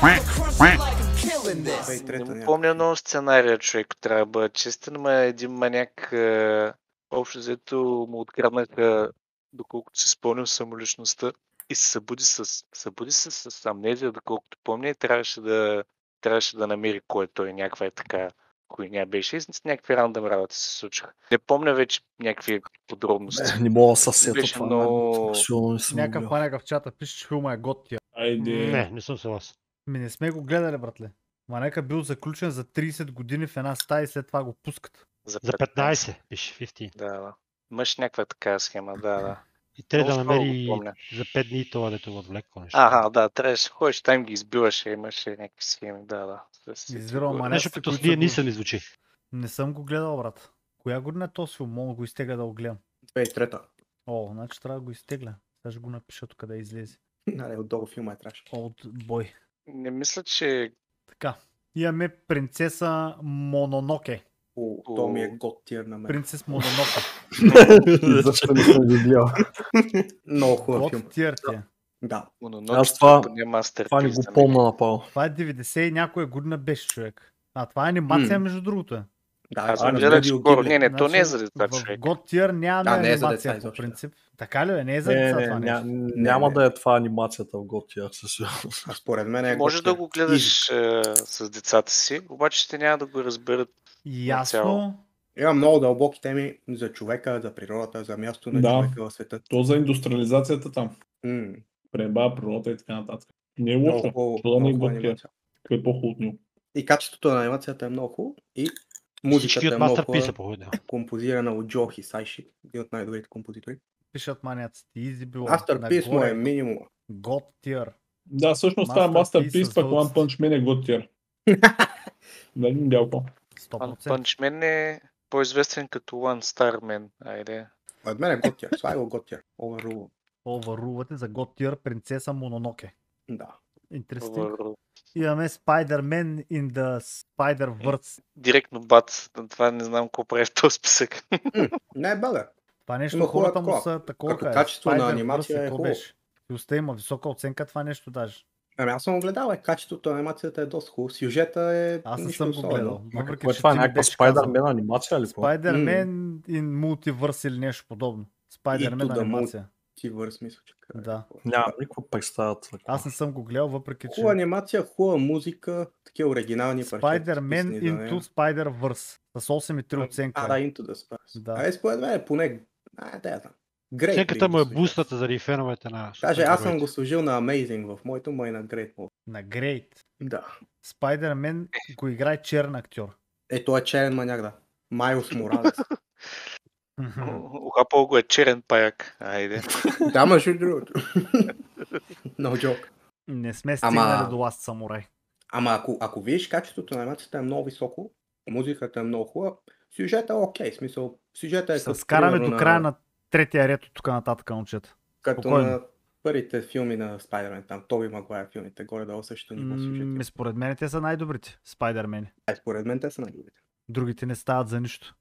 2003-та Не помня много сценария, човек, трябва да бъда честен, ма един маняк е, общо взето му откраднаха, доколкото си спомням, самоличността и се събуди с, събуди се с амнезия, доколкото помня и трябваше да, трябваше да намери кой е той, някаква е така хуйня беше и с някакви рандъм работи се случиха. Не помня вече някакви подробности. Не мога да се сета това. много- не Някакъв маняк в чата пише, че филма е готия. Айде. Не, не съм съгласен. Ми не сме го гледали, братле. Маняка бил заключен за 30 години в една стая и след това го пускат. За За 15 пише 15. Да, да. Имаш някаква така схема, да, да. И трябва да намери за 5 дни това, дето го отвлекло нещо. Ага, да, трябваше да ходиш, там ги избиваше, имаше някакви схеми, да, да. Да си Избирал сигурен. маняк. Нещо като с ние са ни са ми звучи. Не съм го гледал, брат. Коя година е този филм? Мога да го изтегля да го гледам. 2003-та. О, значи трябва да го изтегля. Сега ще го напиша тук да излезе. Аре, отдолу филма е траш. Old Boy. Не мисля, че Така. Имаме принцеса Мононоке. О, то ми е год тир на мен. Принцес Мононоке. Защо не съм гледал? Много хубав филм. God tier ти е. Да. Аз това- не е мастер. Това не го помня направо. Това е 90 и някоя година беше човек. А това е анимация, М. между другото. Да, Аз това на гледах скоро. Не, не, то не е за деца, в човек. God tier нямаме Да, не е за деца по принцип. Така ли е? Не е за Не, деца не, това ня, нещо. няма не. да е това анимацията в Готия, със сигурност. А според мен е Може да го гледаш е, с децата си, обаче те няма да го разберат. Ясно. Има много дълбоки теми за човека, за природата, за мястото на Да. човека в света. То за индустриализацията там. М, Преба природа и така нататък. Не е лошо. не е е по-хубаво от него? И качеството на анимацията е много хубаво. И музиката е от много Masterpiece по Композирана от Джо Хисайши, един от най-добрите композитори. Пишат маняците. Изи било. Masterpiece му е минимума. God tier. Да, всъщност това е Masterpiece Masterpiece, с пък. One Punch Man е готия. Нали, дялко? 100%. Пънчмен е по-известен като One Star Man. Айде. От мен е готия. Това е го. Overrule. Овъррувате за God tier принцеса Мононоке. Да. Интересно. Over- Имаме Spider-Man in the Spider-Verse. Директно бат. Това не знам какво прави в този списък. Не е българ. Това нещо хубава хората му са такова. Като е. качество на анимация е какво хубаво. беше? И уста има висока оценка това нещо даже. Ами аз съм го гледал, е, качеството на анимацията е доста хубаво. Сюжета е Аз не съм го гледал. Въпреки, е че това? ми Някаква. Spider-Man анимация или? Spider-Man in Multiverse или нещо подобно. Spider-Man the анимация. Ти върс, мисля, че казах. Да. Няма никаква представа. Аз не съм го гледал, въпреки че Хубава анимация, хубава музика, такива оригинални парчета. Spider-Man нея. into Spider-Verse с 8,3 оценка. А, да, Into the Spider. Да. Да. А, според мен е поне... А, да, знам. Great Оценката му е бустната заради феновете на... Каже, аз съм го сложил на Amazing в моето, му е на Great Mode. На Great. Да. Spider-Man го играе черен актьор. Е, той е черен маняк, да. Майлс Моралес. Ухапал го е черен паяк. Айде. да, между другото. no joke. Не сме Ама- стигнали до Last Samurai. Ама ако, ако видиш качеството на анимацията е много високо, музиката е много хубава, сюжета е окей, смисъл, сюжета е Ще скараме до края на третия ред от тук нататък, момчета. като спокойно. на първите филми на Spider-Man, там Тоби Магуайр филмите, горе-долу същото ниво сюжет. М, Според мен те са най-добрите. Spider-Man. Е, според мен те са най-добрите. Другите не стават за нищо.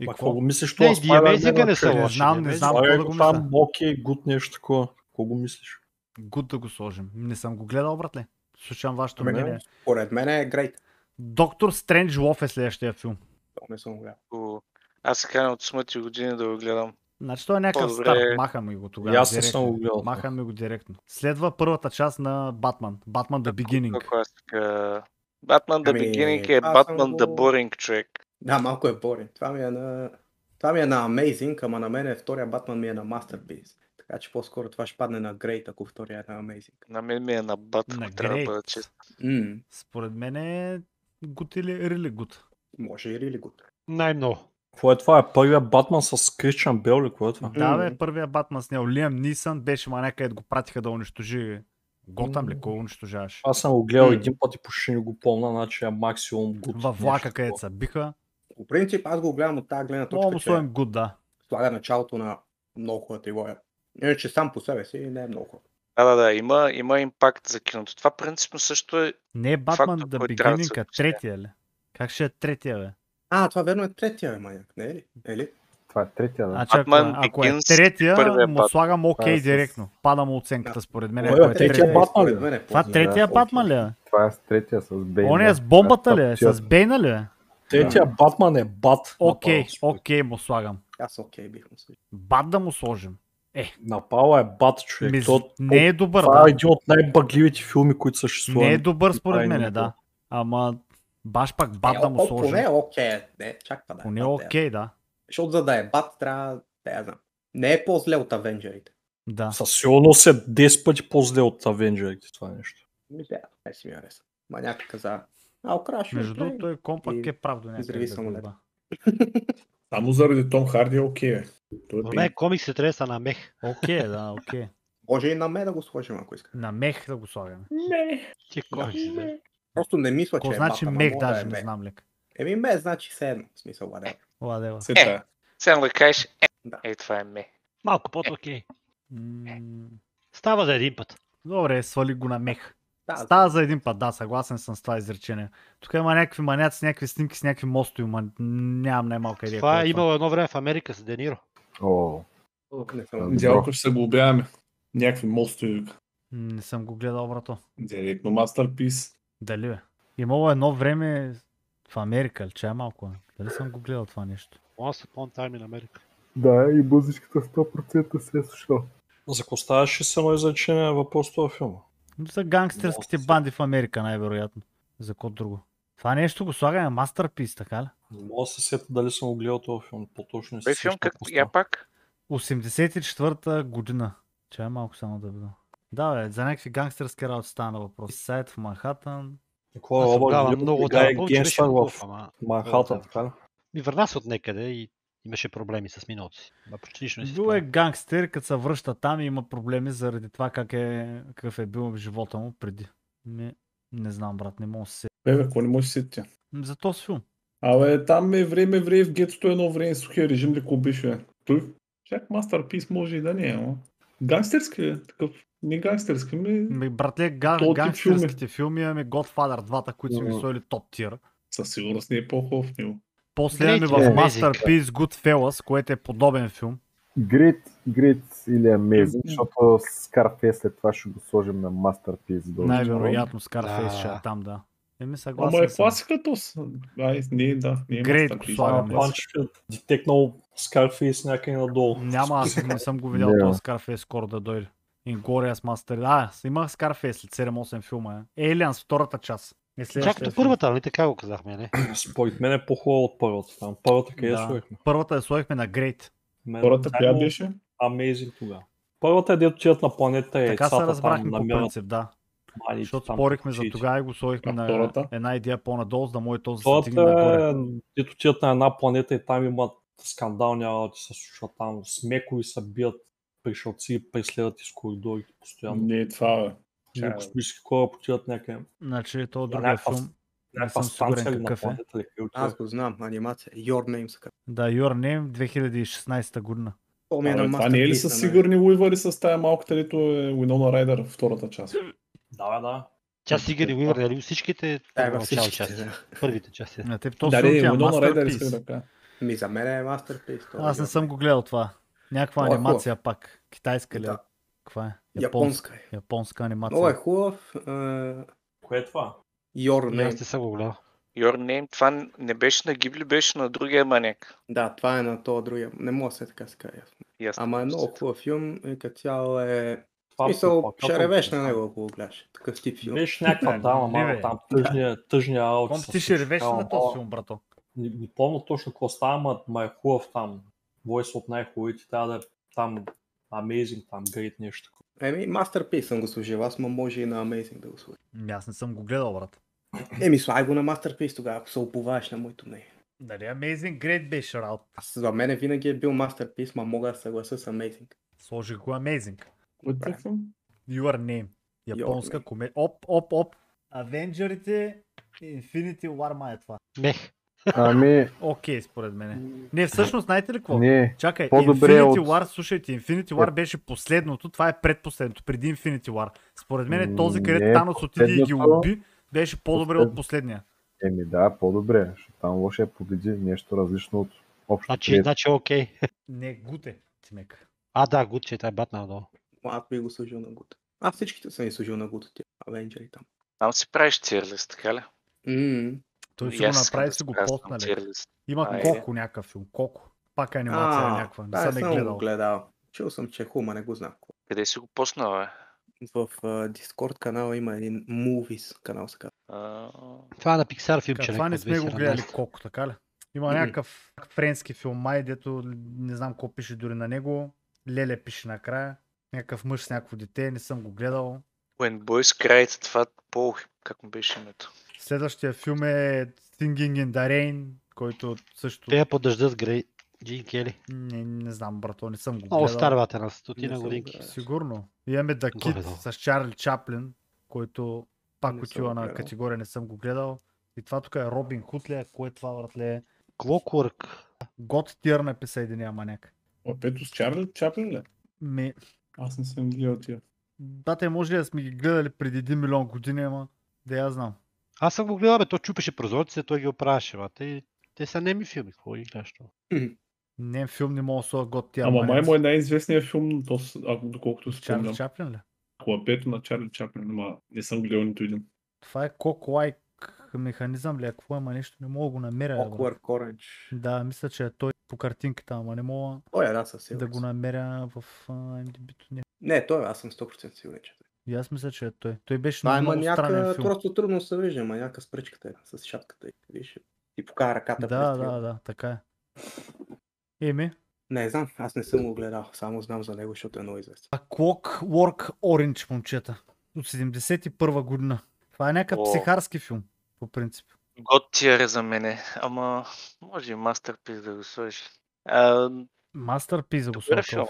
И какво? го мислиш Не, това? The Amazing Spider-Man, не са? Не лоши. знам, не знам. Какво да го го там, мисля? окей, гуд нещо такова. Какво го мислиш? Гуд да го сложим. Не съм го гледал, братле. Слушам вашето Ами, мнение. Според мен е грейт. Доктор Стрендж Лов е следващия филм. Не съм го гледал. Аз се каня от смъти години да го гледам. Значи той е някакъв По-добре. стар. Маха ми го тогава. Аз не директно. съм го гледал. Маха ми го директно. Следва първата част на Батман. Батман The Beginning. Класика. Батман The Ами, Beginning е Батман The Boring човек. Да, малко е борен. Това ми е на... Това ми е на Amazing, ама на мен е втория Батман ми е на Masterpiece. Така че по-скоро това ще падне на Great, ако втория е на Amazing. На мен ми е на ако трябва да Great. бъда чест. М, Според мен е гуд или рили гуд. може и really good. Най-много. Какво е това? Е първия Батман с Кристиан Бел ли? Е това? Да, бе, първия Батман с него. Лиам Нисън беше маня, където го пратиха да унищожи Готъм ли? Кой унищожаваш? Аз съм го гледал М. един път и почти не го помня, значи е максимум гуд. Във влака, където са биха. По принцип аз го гледам от тази гледна Много точка, му че гуд, да. слага началото на много хубава трилогия. Иначе сам по себе си не е много хубав. Да, да, да, има, има импакт за киното. Това принципно също е Не е Батман да се Beginning, а отчете. третия ли? Как ще е третия, бе? А, това верно е третия бе, маняк, не е ли? Е ли? Това е третия, да. Значи, ако, ако е третия, му слагам окей е с- директно. Пада му оценката според мен. Ако е е третия. Батман, ли? мен е Това по-зле. третия Батман ли е? Това е с третия с Бейн. Он е с бомбата ли е? С Бейна ли е? Третия Батман е Бат. Окей, окей му слагам. Аз окей бих му слушал. Бат да му сложим. Направо е Бат, човек. Ми, То- не е добър, Това е да. един от най-багливите филми, които съществуват. Не е добър според е мен, да. Ама баш пак бат Е, да му о, сложим. Поне е окей. Не, чакай да е. Поне да е. окей, да. Защото за да е бат, трябва да я знам. Не е по-зле от Авенджерите. Да. Със сигурност е 10 пъти по-зле от Авенджерите това нещо. Ми да, не си ми хареса. Ма някой каза, а окраши. Между другото, той компак И е прав до някъде. да. Само заради Том Харди е окей. Той е За мен комиксите трябва да са на мех. Окей, да, окей. Може и на мен да го сложим, ако иска. На мех да го слагаме. Тия комиксите. Просто не мисля, Какво че значи е бата, мех даже, да е не знам лек. Еми ме значи все едно. В смисъл, whatever. Се тая. Сега да кажеш, е, Да. е, това е ме. Малко по-окей. Става за един път. Добре, свали го на мех. Да, Става за един път, да, съгласен съм с това изречение. Тук има някакви маняци, някакви снимки с някакви мостове, ма нямам най-малка идея. Това кое е имало едно време в Америка с Дениро. О, Дялко ще се глобяваме. Някакви мостове. вика. Не съм го гледал, брато. Директно Masterpiece. Дали бе? Имало едно време в Америка, ли, че е малко. Дали съм го гледал това нещо? Once upon time in America. да, и музичката 100% се е слушала. За какво ставаше с едно изречение въпрос в този филм? Но За гангстерските банди в Америка, най-вероятно. За код друго. Това нещо го слагаме мастерпис, така ли? Не мога да се сета дали съм го гледал този филм. По-точно Кой филм, как, какво я пак? 84-та година. Че е малко само да видя. Да, бе, за някакви гангстерски работи стана въпрос. Сайт в Манхатън. Гледал Вилсон много беше генгстър в. Манхатън, така ли? Ми върна се от някъде и имаше проблеми с миналото си. Ма почти нищо не си Бил е гангстер, като се връща там и има проблеми заради това как е, какъв е бил в живота му преди. Не, не знам, брат, не мога да се... Бе, бе, какво не може да се сетя? М, За този филм. Абе, там е време, евреи в гетото едно време сухия режим ли беше. Той чак Masterpiece може и да не е, ама. Гангстерски е, такъв. Не гангстерски, ми Ми, братле, га, тип гангстерските филми имаме Godfather 2, които са ми Мгм. сложили топ тир. със сигурност не е по-хубав него. После имаме в е. Masterpiece Goodfellas, което е подобен филм. Great, Great или Amazing, защото Scarface след това ще го сложим на Masterpiece. Най-вероятно Scarface Да. ще е там, да. Еми Ама съгласен е съм. класика то. с- Ай, не е, да, не е Great го е детекнал Scarface някъде надолу. Няма, аз не съм го видял Не, този Scarface скоро да дойде. Inglorious Master. А, с- имах Scarface след 7-8 филма. Е. Aliens, втората част. Е следващия Чак до първата, нали така го казахме, не? Според мен е по-хубава от първата. Там първата къде Да. сложихме? Първата я сложихме на Great. Мен Втората коя беше? Amazing тогава. Първата е дето отиват на планета и Така се яйцата разбрахме там по намират принцип, да. маните Защото там спорихме за тогава и го сложихме на втората? една идея по-надолу, за да може този да се Втората нагоре. е, дето отиват на една планета и там имат скандални работи се случват там. Смекови се бият пришелци преследват из коридорите постоянно. Не е това, бе. Чакай, космически хора отиват някъде. Значи, то На другия някаква- филм. Не съм сигурен какъв е. къде Аз го знам, анимация. Your Name казва. Да, Your Name 2016 година. То е Абе, на това не е ли Masterpiece, с на мен. сигурни уивари с тая малката, дето е Winona Райдер втората част? Да, да. Тя Сигър и Уивър, нали всичките Да, е във всичките, части. да. Първите части. На теб този Да, е исках Masterpiece. Ми за мен е Masterpiece. то Аз не съм го гледал това. Някаква е анимация пак. Китайска ли? е? Да. Каква е? Японска е. Японска анимация. Много е хубав. е, Кое е това? Your И Аз Name. не съм го гледал. Your Name, това не беше на Гибли, беше на другия маняк. Да, това е на този другия. Не мога да се така се каже. Ясно. Ама е много хубав филм и като цяло е... Това Мисъл, ще ревеш на него, ако го гледаш. Такъв тип филм. Беше някаква Не, дама, мама, там тъжния, тъжния аут. Ти ще ревеш на този филм, брато? Не, помня точно какво става, ама ма е хубав там. Войс от най-хубавите, трябва да е там amazing, там great нещо. такова. Еми, Masterpiece съм го служил. Аз ма може и на Amazing да го служа. Ами Аз не съм го гледал, брат. Еми, слай го на Masterpiece тогава, ако се оповаваш на моето мнение. Дали Amazing Great беше работа? Аз за мен винаги е бил Masterpiece, ма мога да се съгласа с Amazing. Сложих го Amazing. Филм? Your Name. Японска комедия. Оп, оп, оп. Авенджерите Infinity War май е това. Мех. Ами, Окей, според мен. Не, всъщност, знаете ли какво? не. Чакай, По-добре Infinity от- War, слушайте, Infinity War беше последното, това е предпоследното, преди Infinity War. Според мен е този, където Не, Танос отиде и ги уби, беше по-добре от последния. Еми да, по-добре, защото там лошия победи нещо различно от Общо Значи, значи окей. Не, гуте, Тимек. А, да, Гудче, той е батнал долу. Аз би го сложил на гута. Аз всичките съм ги сложил на тия. Авенджери там. Там си правиш тирлист, така ли? М, Той си го направи, си го постнали. Има Айде. Коко някакъв филм. Коко. Пак анимация А, някаква. Не съм е го гледал. гледал. Чул съм, че е хума, не го знам. Къде си го поснал, бе? В uh, Discord канала има един Movies канал, се казва. Това е на Pixar филм, че това не сме го гледали 2017. Коко, така ли? Има някакъв френски филм, май, дето не знам какво пише дори на него. Леле пише накрая. Някакъв мъж с някакво дете, не съм го гледал. When Boys Cried, това Пол, как му беше името? Следващия филм е Singing in the Rain, който също... Те по дъжда с Грей Джин Кели. Не, не знам, брато, не съм го гледал. стар бата на стотина съм годинки. Сигурно. Имаме The Kid с Чарли Чаплин, който пак отива на категория, не съм го гледал. И това тук е Робин Худ ли е? Кое е това, братле? Clockwork. God Tier ме присъединява маняк. Опето с Чарли Чаплин ли? Ми, Аз не съм гледал тия. бате, може ли да сме ги гледали преди 1 милион години, ама да я знам. Аз съм го гледал, бе, той чупеше прозорците, той ги оправяше, бе. Те, те са неми филми, какво ги гледаш? то? Не, филм не мога да God Tier. Ама май му е най-известният филм, то, ако доколкото Чарли спомням. Чаплин ли? Клапето на Чарли Чаплин, ама не съм гледал нито един. Това е кок-лайк механизъм ли, е? какво има нещо, не мога да го намеря. Awkward Orange. Да, мисля, че е той по картинката, ама не мога Той е, да, със да го намеря в IMDb-то. Не. Не, той е, аз съм 100% сигурен, че. И аз мисля, че е той. Той беше Това много, има много странен някакъв, филм. просто трудно се вижда, ама някакъв с пръчката е, с шапката. Виж, и покара ръката Да, през да, това. да, така е. Еми, Не знам, аз не съм го гледал, само знам за него, защото е много известен. а Clockwork Orange, момчета. От 71 година. Това е някакъв О. психарски филм, по принцип. Е за мене, ама може и Masterpiece да го сложиш. А, Мастерпис за го филм.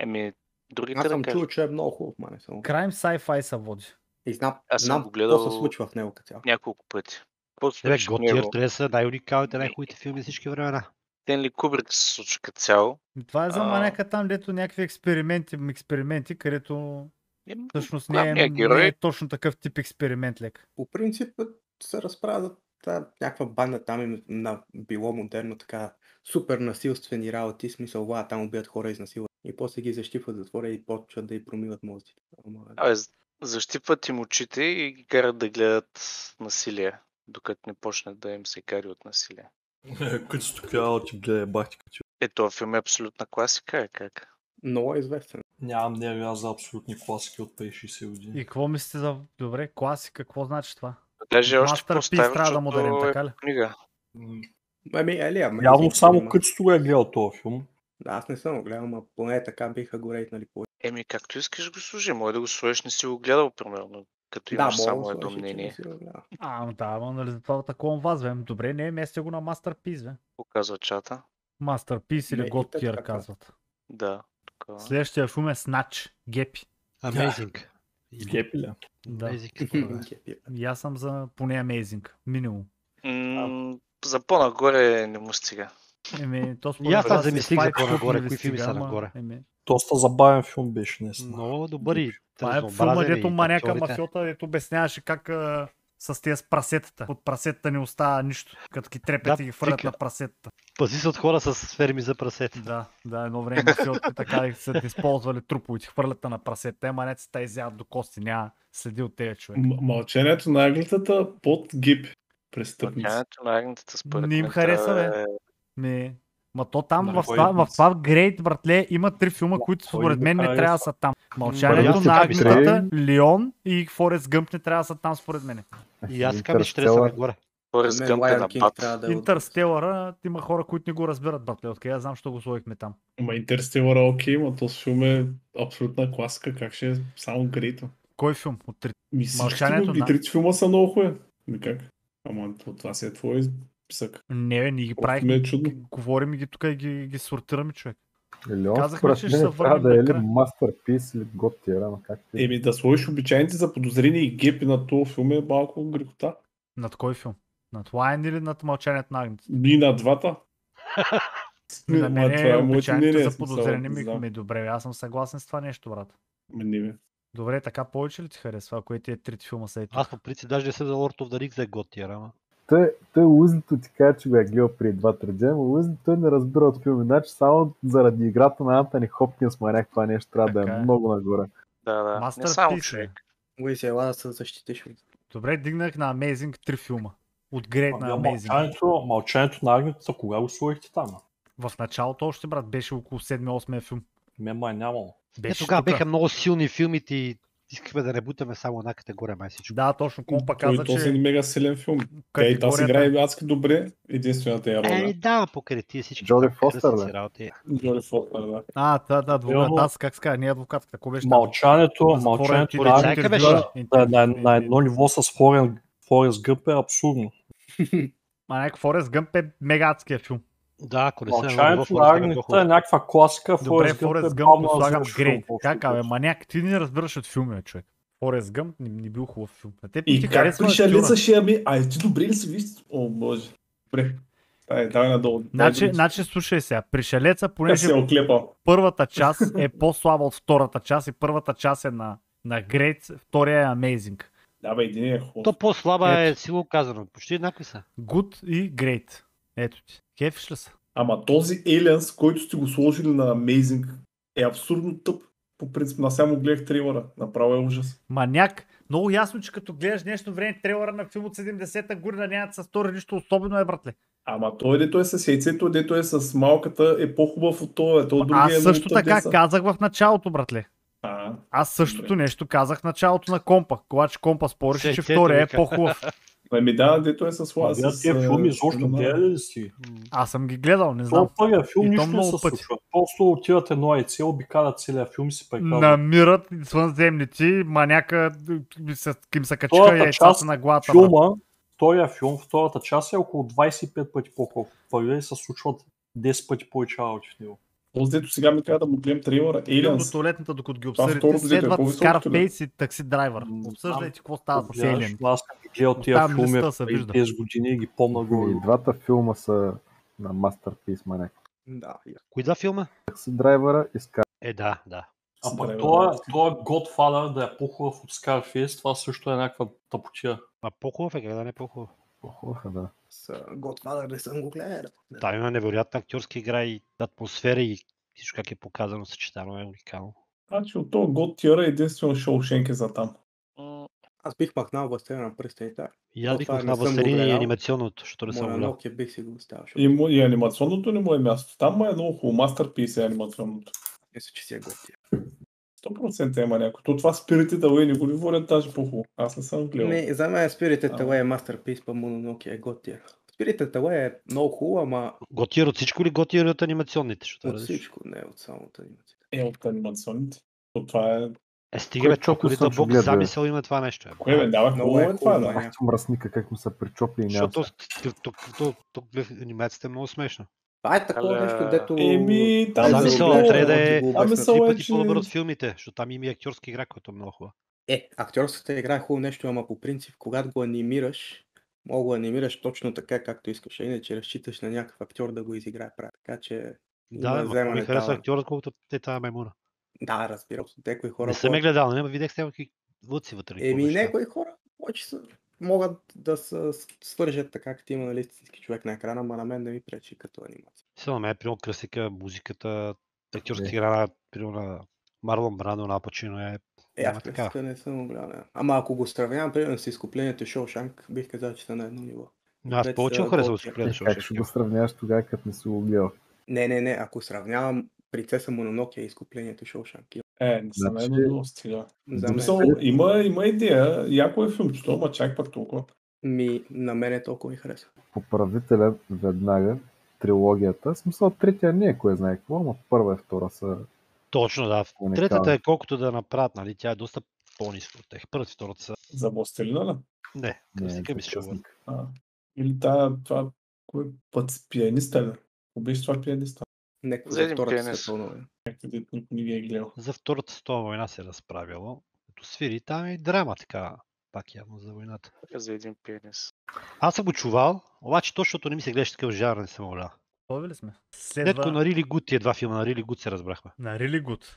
еми, другите Аз съм да чул, че е много хубав, ма не съм. Crime Sci-Fi се води. И знам, Аз знам го какво гледал се случва в него като няколко пъти. Какво Бе, Готиер трябва да са най-уникалните, най-хубавите филми всички времена. Стенли Кубрик се случва като цяло. Това е за маняка там, дето някакви експерименти, експерименти, където Еми, всъщност не е, не е точно такъв тип експеримент лек. По принцип се разправя за та, някаква банда там им на било модерно така супер насилствени работи, смисъл, ва, там убият хора изнасилват. И после ги защипват в затвора и почват да й промиват мозъците. Ама, Абе, защипват им очите и ги карат да гледат насилие, докато не почне да им се кари от насилие. Като стояла ти гледа бахти като Е, този филм е абсолютна класика, е как? много е известен. Нямам нерви аз за абсолютни класики от преди 60 години. И какво мислите за... Добре, класика, какво значи това? Даже още Masterpiece по-стар, трябва да му е така ли? книга. Ами, ели, ама. Явно само където е гледал този филм. Да, аз не съм го гледал, ама поне така биха го рейтнали по. Еми, както искаш го служи. Може да го сложиш, не си го гледал, примерно. Като Да, имаш мога само да едно мнение. А, да, ама нали за това такова вас, бе. Добре, не, местя го на Masterpiece, бе. Показва чата. Masterpiece или God Tier казват. Да. Така. Следващия филм е Snatch, Гепи. Amazing. Гепи ли? Да. И аз съм за поне Amazing, минимум. М, за по-нагоре не му стига. Еми, то И аз аз е замислих за по-нагоре, кои филми са нагоре. Еми, Доста забавен филм беше, наистина. Много добър и това е филма, дето маняка мафиота, дето обясняваше как а, с тези с прасетата. От прасетата не остава нищо, като ги трепят Да, и ги фърлят на прасетата. Пази се от хора с ферми за прасета. Да, да, едно време мафиотите така и са използвали труповете, хвърлят на прасетата. Ема не те изядат до кости, няма следи от тези човек. М- Мълчанието на аглитата под гип. Престъпници. Мълчанието на агнетата според Не им хареса, бе. Е- Ми, ма то там На в кой това, в това Great, братле, има три филма, които кой според мен не трябва да са там. Мълчанието на агнетата, Леон и Форест Гъмп не трябва да са там според мен. И аз казвам, че трябва да са нагоре. Форест Гъмп е на да е Интерстелъра, има хора, които не го разбират, братле. Откъде аз знам, що го сложихме там. Ама Интерстелър е окей, но този филм е абсолютна класика. Как ще е само грейто? Кой филм? От три. Мълчанието на- и трите филма са много хубави. Ми как? Ама то- това си е твой списък. Не, ние ги правихме. е чудно. ги- Говорим и ги тук и ги, ги сортираме, човек. Леон, Казахме, че ще се върнем да е или накрая. Masterpiece или God Tier, ама как ти? Еми да сложиш обичайните за подозрени и гепи на този филм е малко грехота. Над кой филм? Над Лайн или над Мълчанието на агнетата? И на двата. Ми, на мен е обичайните за подозрени ми, ми добре, аз съм съгласен с това нещо, брат. Ма не бе. Добре, така повече ли ти харесва, ако и тия трите филма са ето? Аз по принцип даже не съм за Lord of the Rings за Готиер, ама той, той Уизлито ти каза, че го е гледал преди 2-3 дена, но Уизли той не разбира от филми. Значи само заради играта на Антони Хопкинс ма някаква нещо трябва да Така е е. много нагоре. Да, да. Не Masterpiece само е. човек. Уизи, ела да се защитиш. Добре, дигнах на Amazing три филма. От Great на Amazing. Мълчанието, мълчанието на агнетата, кога го сложихте там? В началото още, брат, беше около 7-8 филм. Мен май нямало. Е, Беше тогава тука. беха много силни филмите и искахме да не бутаме само една категория, май всичко. Да, точно. Компа каза, този е че мега силен филм. Тя и тази категорията... играе адски добре. Единствената е роля. Еми да, покрай тия всички. Джоди там Фостер, работи. Джоли Фостер, да. А, да, да, адвокат. Аз как ска, не е адвокат, какво беше там? Мълчанието, Да на да е едно ниво с Форест Гъп е абсурдно. Ма някакъв Форест Гъмп е мегатския филм. Да, ако не се Мълчанието на е някаква класика, Добре, Форест Гъмп е го слагам филм, Как, абе, маняк, ти не разбираш от филми, човек. Форест Гъмп не, не бил хубав филм. А те И ти как ще ами... Ай, ти добре ли си виж? О, боже. Добре. Дай, давай надолу. Дай Значи, значи, слушай сега, Пришелеца, понеже се е първата част е по-слаба от втората част и първата част е на, на Great, втория е Amazing. Да, бе, един е хубав. То по-слаба е Ето. силно казано. Почти еднакви са. Good и Great. Ето ти. Кефиш ли са? Ама този Aliens, който сте го сложили на Amazing, е абсурдно тъп. По принцип, на само гледах трейлера. Направо е ужас. Маняк. Много ясно, че като гледаш нещо време трейлера на филм от 70-та година няма да се стори нищо особено е, братле. Ама той, дето е с яйцето, дето е с малката, е по-хубав от това. Той другия Аз е също много така тъпдеса. казах в началото, братле. А, Аз същото Добре. нещо казах в началото на компа. Когато компа спореше, че втория е по-хубав. ами да, дето е с лас. Вие тия филми изобщо гледали ли си? Аз съм ги гледал, не знам. То първия филм И нищо не се пъти. случва. Просто отиват едно яйце, обикалят целия филм и си прекалват. Намират извънземници, маняка им се, се качиха Втората яйцата част, на главата. брат. Филма, втория филм, втората част е около 25 пъти по-хубав. Първия и се случват 10 пъти повече работи в него. Този дето сега ми трябва да му гледам трейлера. Идем до Aliens. туалетната, докато ги обсъдите. Следват? Scarface и Такси Драйвер. М, Обсъждайте какво става с Alien. Аз ги гледал тия филми преди вижда. 10 години и ги помна го. И двата филма са на Masterpiece, ма някакво. Да. Кои два филма? Такси драйвера и Скар. Е, да, да. А пък това, това Godfather да е по-хубав от Scarface, това също е някаква тъпотия. А по-хубав е, как да не е по-хубав. Е, да. С Godfather не съм го гледал. Там има невероятна актьорска игра и атмосфера и всичко как е показано, съчетано е уникално. Значи от този год тира единствено Шоушенк е за там. Аз бих махнал властелина на пръстените. И аз бих махнал Василин и анимационното, защото не съм Моя гледал. Nokia бих си го оставил. И, му- и анимационното не му е място. Там му е много хубаво. Мастерпис е анимационното. Мисля, че си е готия. 100% има някой. То това Spirited Away не го ли говорят даже по-хубаво. Аз не съм гледал. Не, за мен Spirited. Away е Masterpiece, па Mononoke е готия. Spirited Away е много хубава, ама Готиер от всичко ли готиер от анимационните? Защото е от всичко, не от самото анимация. Е, от анимационните. То това е... Е, стига бе, Кой толкова ли Чоко дълбок гледа, бе? замисъл има това нещо. Е. Кое бе, Много хубаво е е това, хубаво, да. Мръсника, как му се причопли и няма. Защото тук, тук, тук, тук анимацията е много смешна. Това е такова Але- нещо, дето... Еми, да е, гледаш, трябва да да е- Ами Три е, пъти че- по-добър от филмите, защото там има и актьорска игра, която е много хубава. Е, актьорската игра е хубаво нещо, ама по принцип, когато го анимираш, мога го анимираш точно така, както искаш. А иначе разчиташ на някакъв актьор да го изиграе прави. Така че... Да, ма, ми талант. актьорът, колкото те тази маймуна. Да, разбира се. Някои хора... Не съм повече- гледал, не видях сега какви лъци вътре. Еми, някои хора повече са, могат да се свържат така, като има нали, истински човек на екрана, ама на мен не ми пречи като анимация. Сега на мен, примерно, красика, музиката, актьорска Е. игра, примерно на Марлон Брандо, на Пачино е... Е, аз така. не съм го гледал. не. Ама ако го сравнявам, примерно с изкуплението Шоушанк, бих казал, че са на едно ниво. Но аз повече харесвам готини. с гледаш. Как ще го сравняваш тогава, като не си го гледал? Не, не, не, ако сравнявам принцеса Мононоке и изкуплението Шоушанк. Е, не съм Значи- едно стига. За Добре. мен, Смисъл, има, има идея, яко е филмчето, ама чак пак толкова. ми, на мен е толкова ми харесва. Поправителя веднага трилогията. В смисъл, третия не е кой знае какво, но първа и втора са Точно, да. Уникални. Третата е колкото да направят, нали? Тя е доста по-ниска от тях. Първата и втората са... За Властелина, ли? Не, не, красика ми се. Или тая, това, кой път пианиста ли? Беше това пианиста? Нека За втората пианист. световна война. Никой не ги е гледал. За Втората световна война се е разправило. Като свири, там е и драма така. Пак явно за войната. За един пенис. Аз съм го чувал, обаче то, защото не ми се гледаше такъв жанр, не съм гледал. Готови ли сме? Следва на Рили Гуд, тия два филма на Рили Гуд се разбрахме. на Really Good.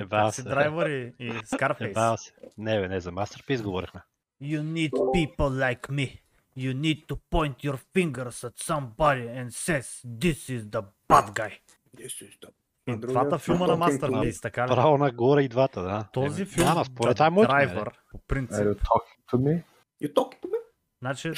Еба се. Драйвер и, и Еба Scarface. се. Не, бе, не, за Masterpiece говорихме. You need people like me. You need to point your fingers at somebody and says this is the bad guy. И На другия двата филма на Talking. Masterpiece, така ли? Право нагоре и двата, да. Този Еми, филм, Няма, според това е. Driver, по Are принцип, you talking to me? You talk to me? Значи,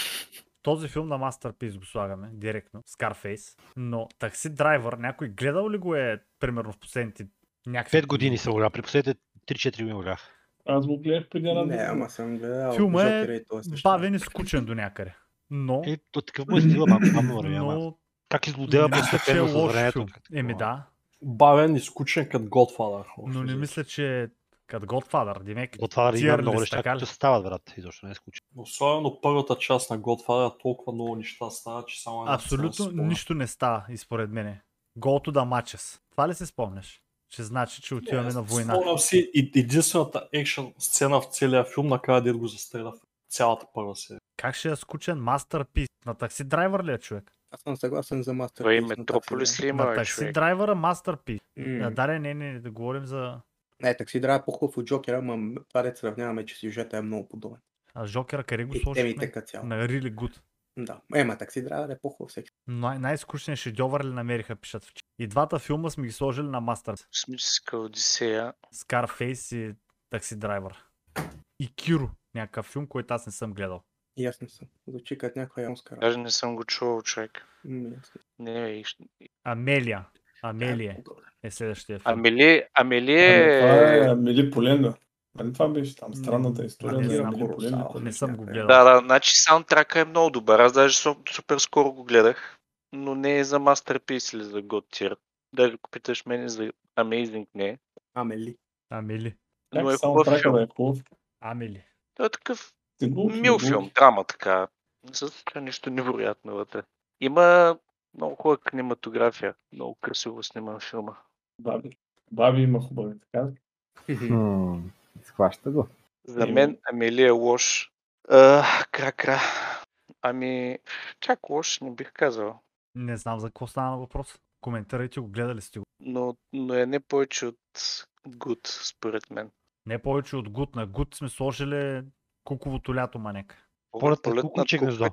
този филм на Masterpiece го слагаме директно, Scarface, но Такси Драйвер, някой гледал ли го е, примерно в последните някакви Пет години съм го гледал, при последните 3-4 години го гледах. Аз го гледах преди една Не, ама съм гледал. Филма е същия. бавен и скучен до някъде. Но, Е, то такъв му е стила, ма, ама време, но Как е постепенно за лош времето. Еми да, Бавен и скучен като Godfather. но не мисля, че като Godfather, Димек, Godfather има много неща, които стават, брат. Изобщо не е скучно. Особено първата част на Godfather толкова много неща стават, че само една абсолютно нищо не става, и според мене. Go to the matches. Това ли се спомняш? Че значи, че отиваме Не, на война. Спомням си и- единствената екшен сцена в целия филм, накрая дед го застреля в цялата първа серия. Как ще е скучен Masterpiece? На такси драйвер ли е човек? Аз съм съгласен за мастер. Той Метрополис ли има, на такси драйвера Masterpiece. М. Да, даре, не, не, да говорим за... Не, такси драйва по-хубав от Джокера, ама това да сравняваме, че сюжета е много подобен. А Жокера къде го сложихме? темите като цяло. На Really Good. Да. Ема, такси драйва е по-хубав всеки. Най- най-скучният шедьовър ли намериха, пишат в. И двата филма сме ги сложили на Master. Космическа Одисея. Scarface и Такси драйвер. И Киро, някакъв филм, който аз не съм гледал. И аз не съм. Звучи като някоя Оскара. Даже не съм го чувал, човек. Не. Не, и... Амелия. Амелия подобен. е следващия филм. Амели, Амели Това е... е Мили Поленга. Нали това беше там странната история не на знам. Поленга? Не съм го гледал. Да, да, значи саундтрака е много добър. Аз даже су- супер скоро го гледах, но не е за Masterpiece или за God Tier. Даже ако питаш мен за Amazing не е. Амели. Амели. Но е хубав филм. е? Амели. Той е такъв мил филм, драма така. Не се случва нищо невероятно вътре. Има много хубава кинематография. Много красиво сниман филма. Баби. Баби има хубави, така Схваща го. За мен Амели е лош. Кра-кра. Ами, чак лош не бих казал. Не знам за какво стана въпрос. Коментирайте го, гледали сте го. Но, но е не повече от Good, според мен. Не повече от Гуд. На Гуд сме сложили куковото лято манек. Полет Полет гнездо.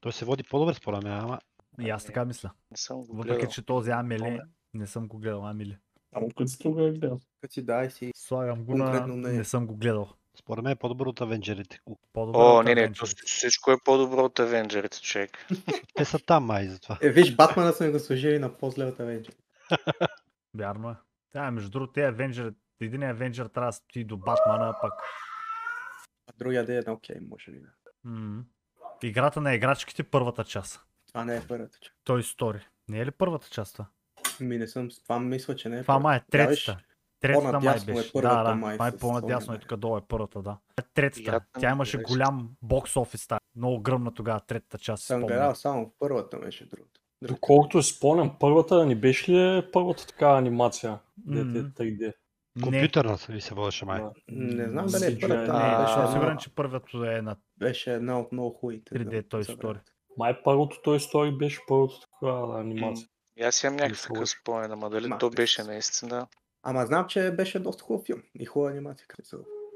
Той се води по-добре според мен, ама И аз така мисля. Не съм го Въпреки, че този Амели Помня. не съм го гледал. Амели. Ама като си тук е гледал. Като си дай си. Слагам го на... Не. Не съм го гледал. според мен е по-добър от Авенджерите. По-добре О, от не, не, всичко е по-добро от Авенджерите, човек. Те са там май затова. Е, виж, Батмана сме го сложили на по-зле от Авенджер. Вярно е. Да, между другото, те Авенджер, един Авенджер трябва да стои до Батмана, пък А другия да е на окей, може ли да. м- играта на играчките първата част. Това не е първата част. Той Story. Не е ли първата част това? Ми не съм, това мисля, че не е Това май е третата. Третата май е беше. първата, да, да, май, май по-надясно е Sony, тук долу е първата, да. Третата. Играта Тя имаше играчките. голям бокс офис. та. Много гръмна тогава третата част. Съм гледал само в първата, беше другата. Доколкото спомням, първата не беше ли първата така анимация? Е 3D. Компютърна ли се водеше май? Да. Не знам дали е първата. не, а, беше, сигурен, една, че първото е на беше една от много хубавите. 3D за- Toy Story. Май първото Toy Story беше първото така анимация. И аз имам някакъв спомен, ама дали то беше наистина. Ама знам, че беше доста хубав филм. И хубава анимация.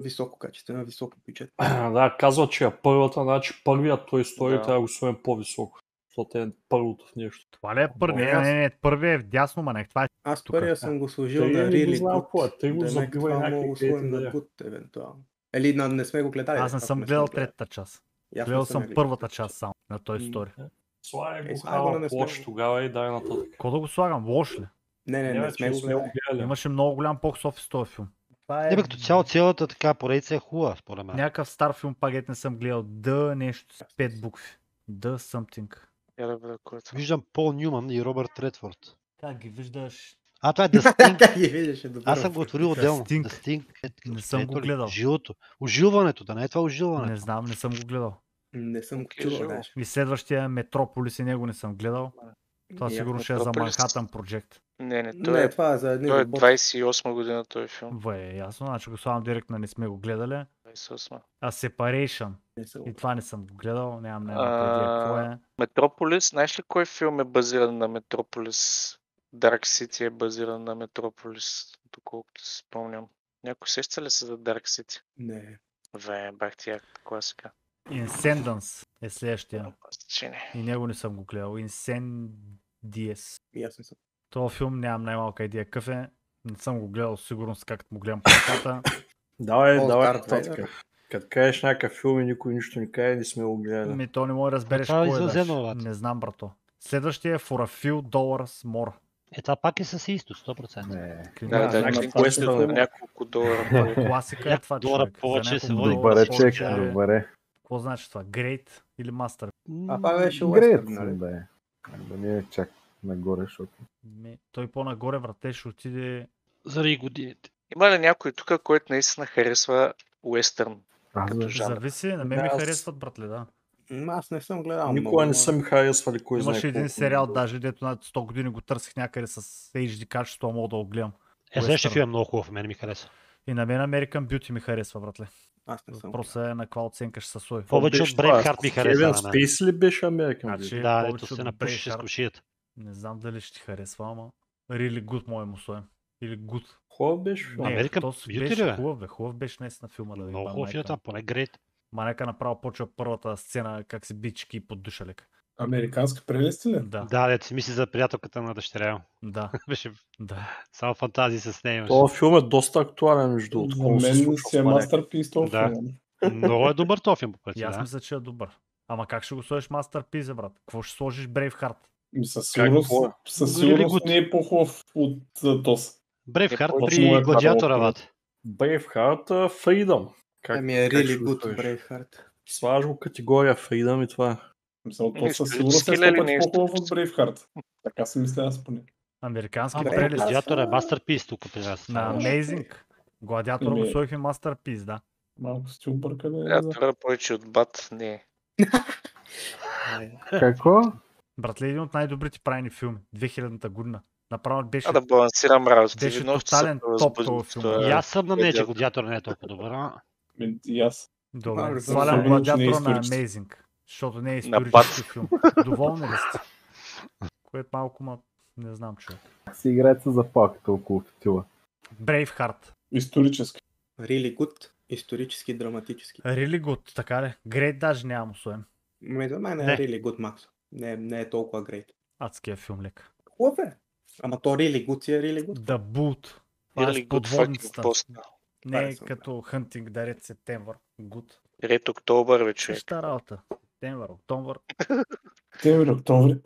Високо качествено, високо бюджет. да, казва, че е първата, значи първият Toy Story Да. трябва да го сложим по-високо. Защото е първото в нещо. Това ли е първи? Не, Не, не, не, първият е вдясно, манек. Това е Аз Тука. първия съм го сложил на не знам Good. е, тъй го забивай това някакви на идеи. Good, евентуално. Или на, не сме го гледали. Аз не съм гледал третата част. И не Гледал съм видял първата част само на Toy М. Story. Слагай Е, го го хава не го- тогава и дай нататък. Какво да го слагам? Лош ли? Не, не, не, Не, не сме го гледали. Имаше много голям бокс офис този филм. Това е Не бе, като цяло цялата така поредица е хубава, според мен. някакъв стар филм, пак ето не съм гледал. Д нещо с пет букви. Д something. Я да бъда който. Виждам Пол Нюман и Робърт Редфорд. Как ги виждаш? А, това е The Sting. Как ги видиш е добър. Аз съм го отворил отделно. Sting. The Sting. Е, Не съм го гледал. Жилото. Ожилването, да не е това Не ожилването. знам, не съм го гледал. Не съм го Окей, чувал даже. И следващия Метрополис и него не съм гледал. Това аз сигурно ще е за Manhattan Project. Не, не, той Не, е, това е за едни той е роботи. 28 година този филм. Ве, ясно, значи го слагам директно, не сме го гледали. 28. А Separation. И това не съм го гледал, нямам идея какво е. Метрополис, знаеш ли кой филм е базиран на Метрополис? Dark City е базиран на Метрополис, доколкото си спомням. Някой сеща ли се за Dark City? Не. Ве, бах ти класика. Incendence е следващия. Значение. И него не съм го гледал. Incendies. И аз не съм. Това филм нямам най-малка идея какъв е. Не съм го гледал сигурност както му гледам плаката. Давай, О, давай нататък. Като кажеш някакъв филм и никой нищо не каже, не сме го гледали. Ми то не може да разбереш кой е. брат. Не знам, брато. Следващия е For a few dollars more. Е, това пак е с Исто, 100%. Не. Да, да, някакво уестърн е. няколко долара. Класика е това долара повече се води. Добре, чек, добре. Какво значи това? Great или Master? А това беше уестърн, нали? да е. Да не е чак нагоре, защото... Ми, той по-нагоре, брате, ще отиде... Заради годините. Има ли някой тук, който наистина харесва уестърн? Аз Като да. жанр. Зависи, на мен ми Аз- харесват, братле, да. Аз не съм гледал Никога много, не ми харесвали кой знае Имаше един сериал, даже дето над 100 години го търсих някъде с HD качество, мога да го гледам. Е, следващия филм е много хубав, мен ми хареса. И на мен American Beauty ми харесва, братле. Аз не съм. Въпросът е на каква оценка ще се сой. Повече от Брейвхарт ми с хареса Кевин. Спейс ли беше Американ Значи, Beauty? Да, повече дето от се напушеше с Braveheart. кошията. Не знам дали ще ти харесва, ама... Really good, мое му слоем. Или good. Хубав беше филм. Не, American то Beauty беше хубав, бе. Хубав беше наистина филма. Да ви Много ба хубав е майка. това, поне грейт. Ма нека направо почва първата сцена, как се бички под душа лека. Американски прелести ли? Да, Да, дето си мисли за приятелката на дъщеря. да, Беше да. само фантазии с нея. Това филм е доста актуален, между другото. За мен си е мастерпис този Да. филм. Много е добър този филм по пъти, аз да. мисля, че е добър. Ама как ще го сложиш Masterpiece, брат? Какво ще сложиш Braveheart? Ми със сигурност, е? със сигурност не е по-хубав от ТОС. Брейвхарт при е гладиатора. Braveheart, а, Freedom. Как, Ами е really good? Braveheart. Слагаш го категория Freedom и това. Мисля, то със сигурност е сто ли или пъти не по-хубав от Брейвхарт. Така си мисля аз поне. Американски прелест. гладиатора е мастерпис тук при нас. На Amazing. Гладиатора го сложих и Masterpiece, да. Малко сте объркали. Да, за- това повече от бат, не. Какво? Братле, един от най-добрите правени филми. 2000-та година. Направо беше... А да балансирам работата. Беше че тотален топ този филм. това. И аз съм на че Гладиатор. гладиатор не е толкова добър. ама Ми, И аз. Добре, свалям е гладиатора на. Amazing, защото не е исторически филм. Доволни ли сте? Което малко ма... Не знам, човек. Си играят с запалката около фитила. Braveheart. Исторически. Really good. Исторически, драматически. Really good, така ли? Great даже нямам освен. Ами за мен е Не. really good, Макс. Не, не е толкова great. Адския филм лек. Хубав е. Ама то really good е really good. The Boot. Това е с good fucking подводницата. Не е е като Hunting да Red September. Good. Ред октомвър, бе, човек. Същата работа. Септемвър, октомвър. Теври октомври.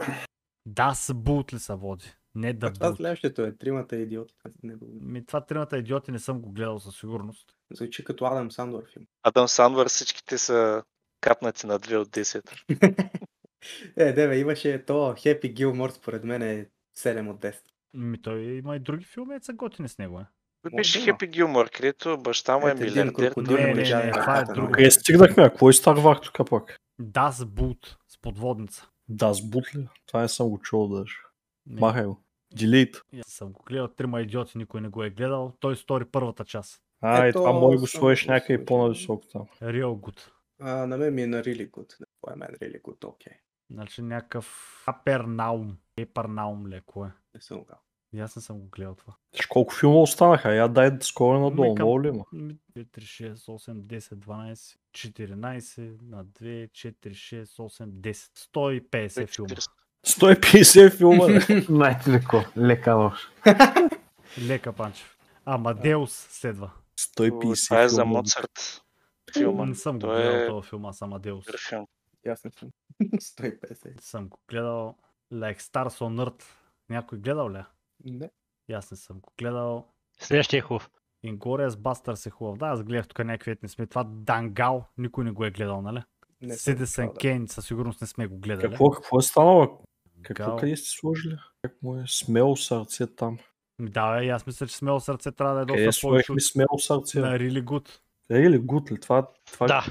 Das Boot ли се води? Не А The това следващото е тримата идиоти. Не го... Ми, това тримата идиоти не съм го гледал със сигурност. Звучи като Адам Сандор филм. Адам Сандвър всичките са капнати на 2 от 10. е, деве, имаше то Happy Gilmore, според мен е 7 от 10. Ми, той има и други филми, е са готини с него. Е. Може беше. Хепи Гилмор, където баща му е милиардер. Не, не, не, това е друго. Къде стигнахме? А кой Старвах тук пак? Das Boot с подводница. С бут ли? Това не съм го чул даже. Махай го. Delete. аз съм го гледал, трима идиоти, никой не го е гледал. Той стори първата част. А, и Ето, това да го сложиш някъде по-нависоко там. Real Good. А, на мен ми е на really good. Това е мен really good, окей. Значи някакъв Апернаум. Епернаум леко е. Не съм го И аз не съм го гледал това. Виж колко филма останаха? Я дай скоро надолу. Нека- Много ли има? Ми, 2, 3, 6, 8, 10, 12, 14 на 2, 4, 6, 8, 10. 150 филма. 150 филма. какво? Лека нощ. Лека Панчев. Амадеус следва. 150 Това е за. Моцарт филма. Не съм го гледал е този филм, аз Амадеус. Ясен съм. 150. Не съм го гледал. Like Stars on Earth. Някой гледал ли? Не. И Аз не съм го гледал. Следващия е хубав. Inglourious Basterds е хубав. Да, аз гледах тук някакви не сме. Това Дангал, никой не го е гледал, нали? да. Kane, със сигурност не сме го гледали. Какво, какво е станало? Какво къде сте сложили? Как му е смело сърце там? Да, бе, аз мисля, че смело сърце трябва да е Къде доста повече от смело сърце? на Really Good. Е ли гуд ли? Това, това Да,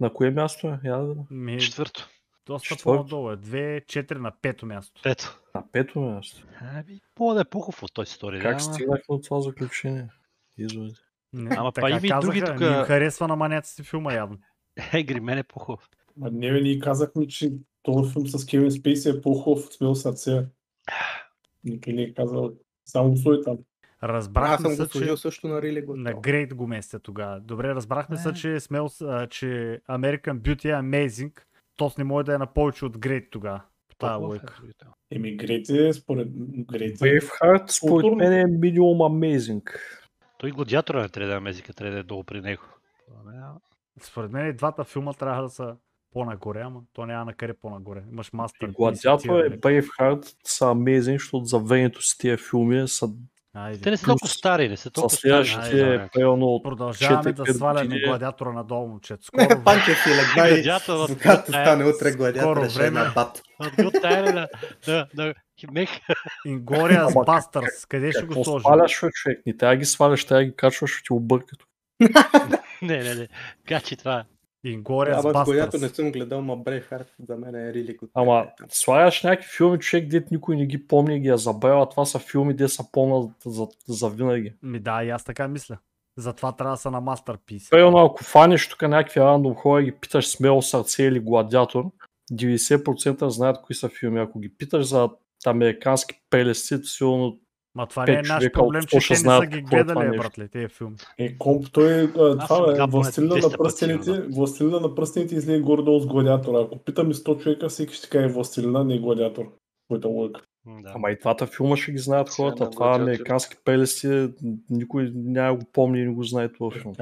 на кое място е? Я да. Ми, четвърто. Доста четвърто. по-надолу е. 2-4 на пето място. Пето. На пето място. Ами, по да е по-хубав от този история. Как ама- стигнахме до това заключение? Изводи. Не, Ама така па и други казаха, тука- Не им харесва на маняците филма явно. Егри, мен е по-хубав. Ма не, ние казахме, че този филм с Кевин Спейси е по-хубав от Смел сърце. Никой не е казал. Само стой там. Аз Разбрахме съм се, че също на Рили го. на Грейт го местя тогава. Добре, разбрахме се, Е. че, смел, а, че American Beauty е amazing. Тос не може да е на повече от Грейт тогава. По тази Толкова лойка. е. Еми, според Грейте. Braveheart, според Културно. мен е минимум amazing. Той гладиатора не трябва да е мезика, трябва да е долу при него. А, Според мен и двата филма трябва да са по-нагоре, ама то няма на къде по-нагоре. Имаш мастер. И Гладиатор и Braveheart са amazing, защото за времето си тия филми са Айде. Те не са Плюс толкова стари, не са толкова стари. следващите, Айде, примерно от Продължаваме да 4-5 сваляме гладиатора надолу, момчета. Скоро. Панчев си легна и когато стане утре гладиатор, ще е време. на бат. От Good Time да, да, да, химех. Inglourious Ама Basterds. Къде ще го сложим? сваляш, човек? Не трябва ги сваляш, трябва ги качваш, ще ти объркат. Не, не, не. Качи това. Inglourious Ама с гладиатор не съм гледал, ма Брейхард за мен е Рили го. Ама сваляш някакви филми, човек, дет никой не ги помни, ги е забравя. Това са филми, де са помнят за, за винаги. Ми да, и аз така мисля. Затова трябва да са на Masterpiece. Примерно, ако фанеш тук някакви рандом хора и ги питаш смело сърце или гладиатор, 90% знаят кои са филми. Ако ги питаш за американски прелести, сигурно Ма това Пет не е наш човека проблем, че те не са ги е гледали, братле, тези филми. Е, комп, той, това е Властелина 200 на пръстените. Властелина на пръстените излезе горе-долу с гладиатора. Ако питаме 100 човека, всеки ще каже Властелина, не е гладиатор. Който лък. М, Да. Ама и двата филма ще ги знаят хората. Това американски прелести, никой няма го помни и не го знае това филм.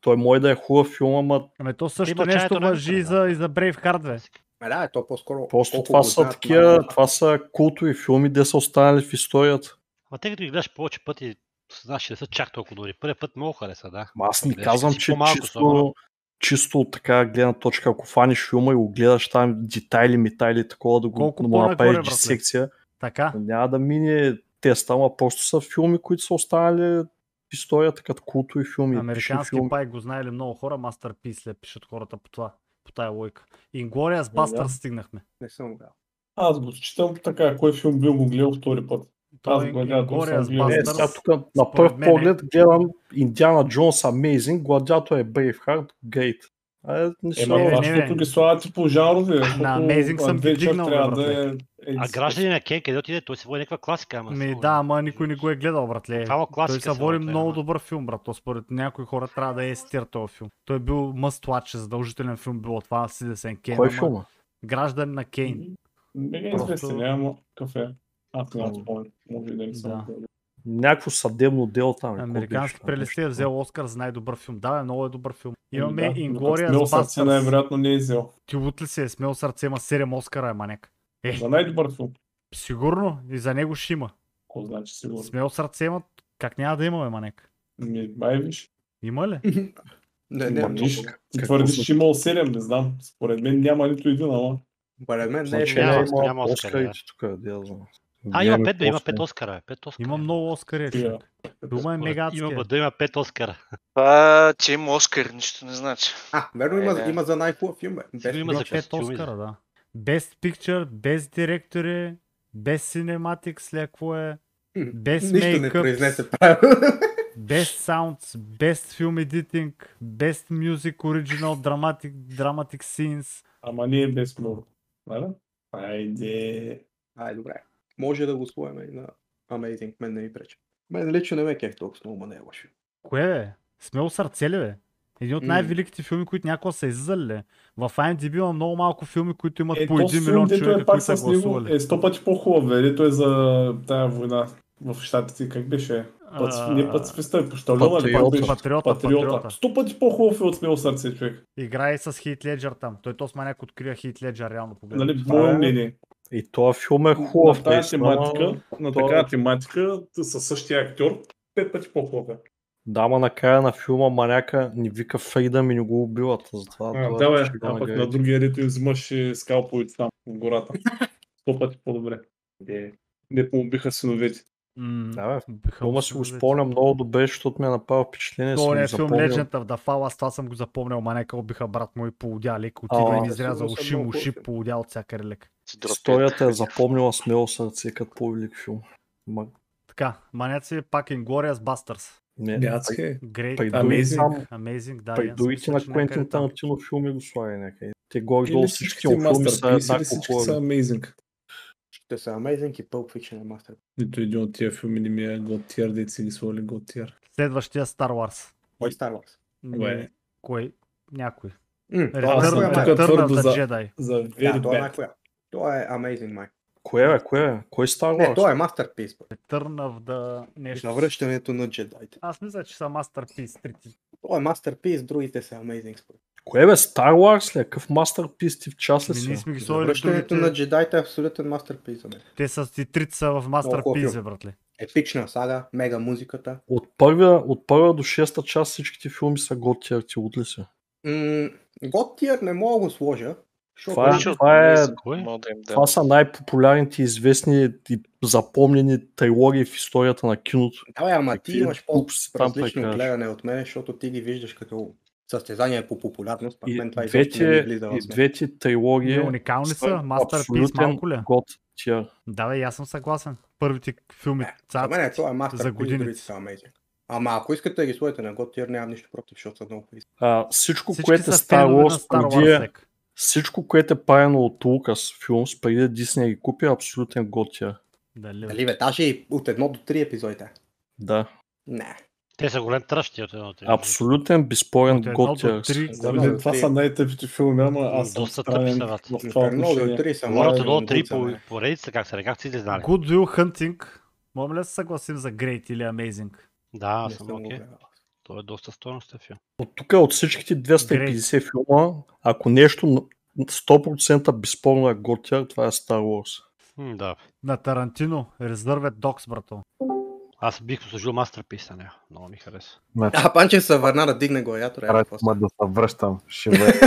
Той може да е хубав филм, ама Ами то също нещо въжи и за, и за Braveheart, бе. Ма да, е то по-скоро. просто колко това са такива, това са култови филми, де са останали в историята. Ама те като ги гледаш повече пъти, знаеш, че не са чак толкова добри. Първият път много хареса, да. Ама аз Гледаш казвам, че чисто, чисто от така гледна точка, ако фаниш филма и го гледаш там детайли, метайли, такова да го Колко му направиш дисекция, Така. няма да мине теста, ама просто са филми, които са останали в историята като култови филми. Американски филми. пай го знаели много хора, Masterpiece след пишат хората по това. По тая лойка. Inglourious да. Basterds стигнахме. Не съм гледал. Аз го считам така, кой филм бил го гледал втори път. Аз Той Гладиатор Inglourious съм гледал. Е, сега тук на е- поглед гледам Индиана Джонс Amazing, Гладиатор е Braveheart, Great. Не Не, това, не, защото не. ги слагат по жанрове. защото Amazing съм ги Adventure дигнал, бе, трябва да е... е, А граждани на Кен, къде отиде? Той си води някаква класика, ама. Ми да, ама никой не го е гледал, братле. Това е класика Той се води много добър филм, брат. То според някои хора трябва да е стир този филм. Той е бил must watch, задължителен филм било това Citizen Kane. Кой ама филма? Граждан на Кейн. Не е Просто- известен, няма какъв е. Аз не спомням. Може да не съм. Да. Някакво съдебно дело там. какво Американски прелести е взел Оскар за най-добър филм. Да, много е добър филм. Имаме Да, Inglourious Смел сърце най-вероятно не е взел. Ти ли си е смел сърце, има 7 Оскара, е маняк. Е, За най-добър филм. сигурно и за него ще има. Какво значи сигурно? Смел сърце има, как няма да имаме, маняк? Ми, май виж. Има ли? Не, не, виж, Ти твърдиш, че имал 7, не знам. Според мен няма нито един, ама. Според мен не е Значи Няма, няма Оскарите тук, да я знам. А, има пет, бе, има пет Оскара, бе. Пет Оскара. Има много Оскари. Човек. Филма е мегадски. Има, да има пет Оскара. Това, че има Оскар, нищо не значи. А, верно Е, има, да. има за най-хубав филм. Без има за. Пет Оскара, да. Best Picture, Best Director, Best Cinematics, ли, какво е? Без мейкъп. Best Sounds, Best Film Editing, Best Music Original Dramatic, dramatic Scenes. Ама не е без много. Нали? Айде. Ай, добре. Може да го сложим и на Amazing, мен не ми пречи. Мен лично не ме кех толкова много, не е лошо. Кое бе? Смело сърце ли бе? Един от най-великите филми, които някога са излизали. ли? В IMDb има много малко филми, които имат Е, по то 1 филм, милион човека, е пак които са гласували. е сто пъти по-хубав, бе. Дето е за тая война в щатите. Как беше? Пац... А, Не пацифиста, почтальона ли пак Патриота. Патриота, патриота. Сто пъти по-хубав е от смело сърце, човек. Играе с Хит Леджер там. Той то маняк открия Хит Леджер реално погледно. Нали, мое е- мнение. И този филм е хубав. на тази наистина, тематика, на то- такава тематика, със същия актьор, пет пъти по-хубав е. Да, накрая на филма маняка ни вика Фридъм и ни го убиват. Затова А, това да, бе, ще го а пък на другия рито взимаш и скалповете там, в гората. Сто пъти по-добре. Де, не помогиха синовете. М, Да, бе, биха Филма му си го се спомням много добре, защото ми е направил впечатление. То не е филм. Legend of the Fall, аз това съм го запомнял, ма нека убиха брат мой полудя, лек, отидва А, и ми да, изряза уши, уши, полудя от всякъде лек. Историята е запомнила смело сърце като по-велик филм. Ма, Така, маняци пак Inglourious Basterds. не, Дядске. Great, Amazing. Amazing, да. другите на Квентин. Тарантино филми го слага някъде. Те горе-долу всички му филми са еднакво всички са хубави. amazing. Те са Amazing и Pulp Fiction е мастер. Нито един от тия филми не ми е готиер, да си ги свали готиер. Следващия Star Wars. Кой Star Wars? Кое? Кой? Някой. Е за- the Jedi. За Да, very това е bad. някоя. Това е Amazing май. Кое е? Кое е? Кой Star Wars? Не, това е Masterpiece. бе. Return of the нещо. Завръщането на джедайте. Аз мисля, че са Masterpiece трите. Това е Masterpiece, другите са Amazing според. Кое бе? Star Wars ли? е? Какъв мастерпис ти в час ли си? ние сме ги сложили Завръщането на джедайте е абсолютен Masterpiece мен. Те са и трите са в Masterpiece, бе, братле. Епична сага, мега музиката. От първия, от първия до шеста част всичките филми са готиер, ти от ли си? М, не мога да го сложа. Това е- това е- 20 Кой? мога да им дам. Това са най-популярните, известни и запомнени трилогии в историята на киното. Да, ама ти имаш по-различно гледане от мен, защото ти ги виждаш като състезание по популярност. Пак И мен това не двете, влиза и двете трилогии Не, уникални са, Masterpiece малко ли? е? год тия. Да, бе, аз съм съгласен. Първите филми, За цацки. мен е това е Masterpiece, за Amazing. Ама ако искате да ги сложите на God Tier, нямам нищо против, защото са много пари. А, всичко, Всички което е са Star фенове е, всичко, което е правено от Лукас Филмс, преди Дисней ги купи, е абсолютен готия. Дали. Дали бе, даже и от едно до три епизодите. Да. Не. Те са голем тръщи от. Абсолютен, безспорен От едно до готия. мен това три. са най-тъпите филми, ама аз съм Доста тъпи са, брат. в това Едно до три едно по мен. поредица, как са, как си знали. Good Will Hunting. Можем ли да се съгласим за Great или Amazing? Да, аз съм окей. Това е доста стойностен филм. От тук от всичките 250 филма, ако нещо на 100% безспорно е готия, това е Star Wars. М, да. На Тарантино. Reserved Dogs, брато. Аз бих сложил мастерпис на нея. Много ми хареса. Значи, А, Панче се върна да дигне гладиатора. е, Карат какво ма да се връщам. Ще бъде.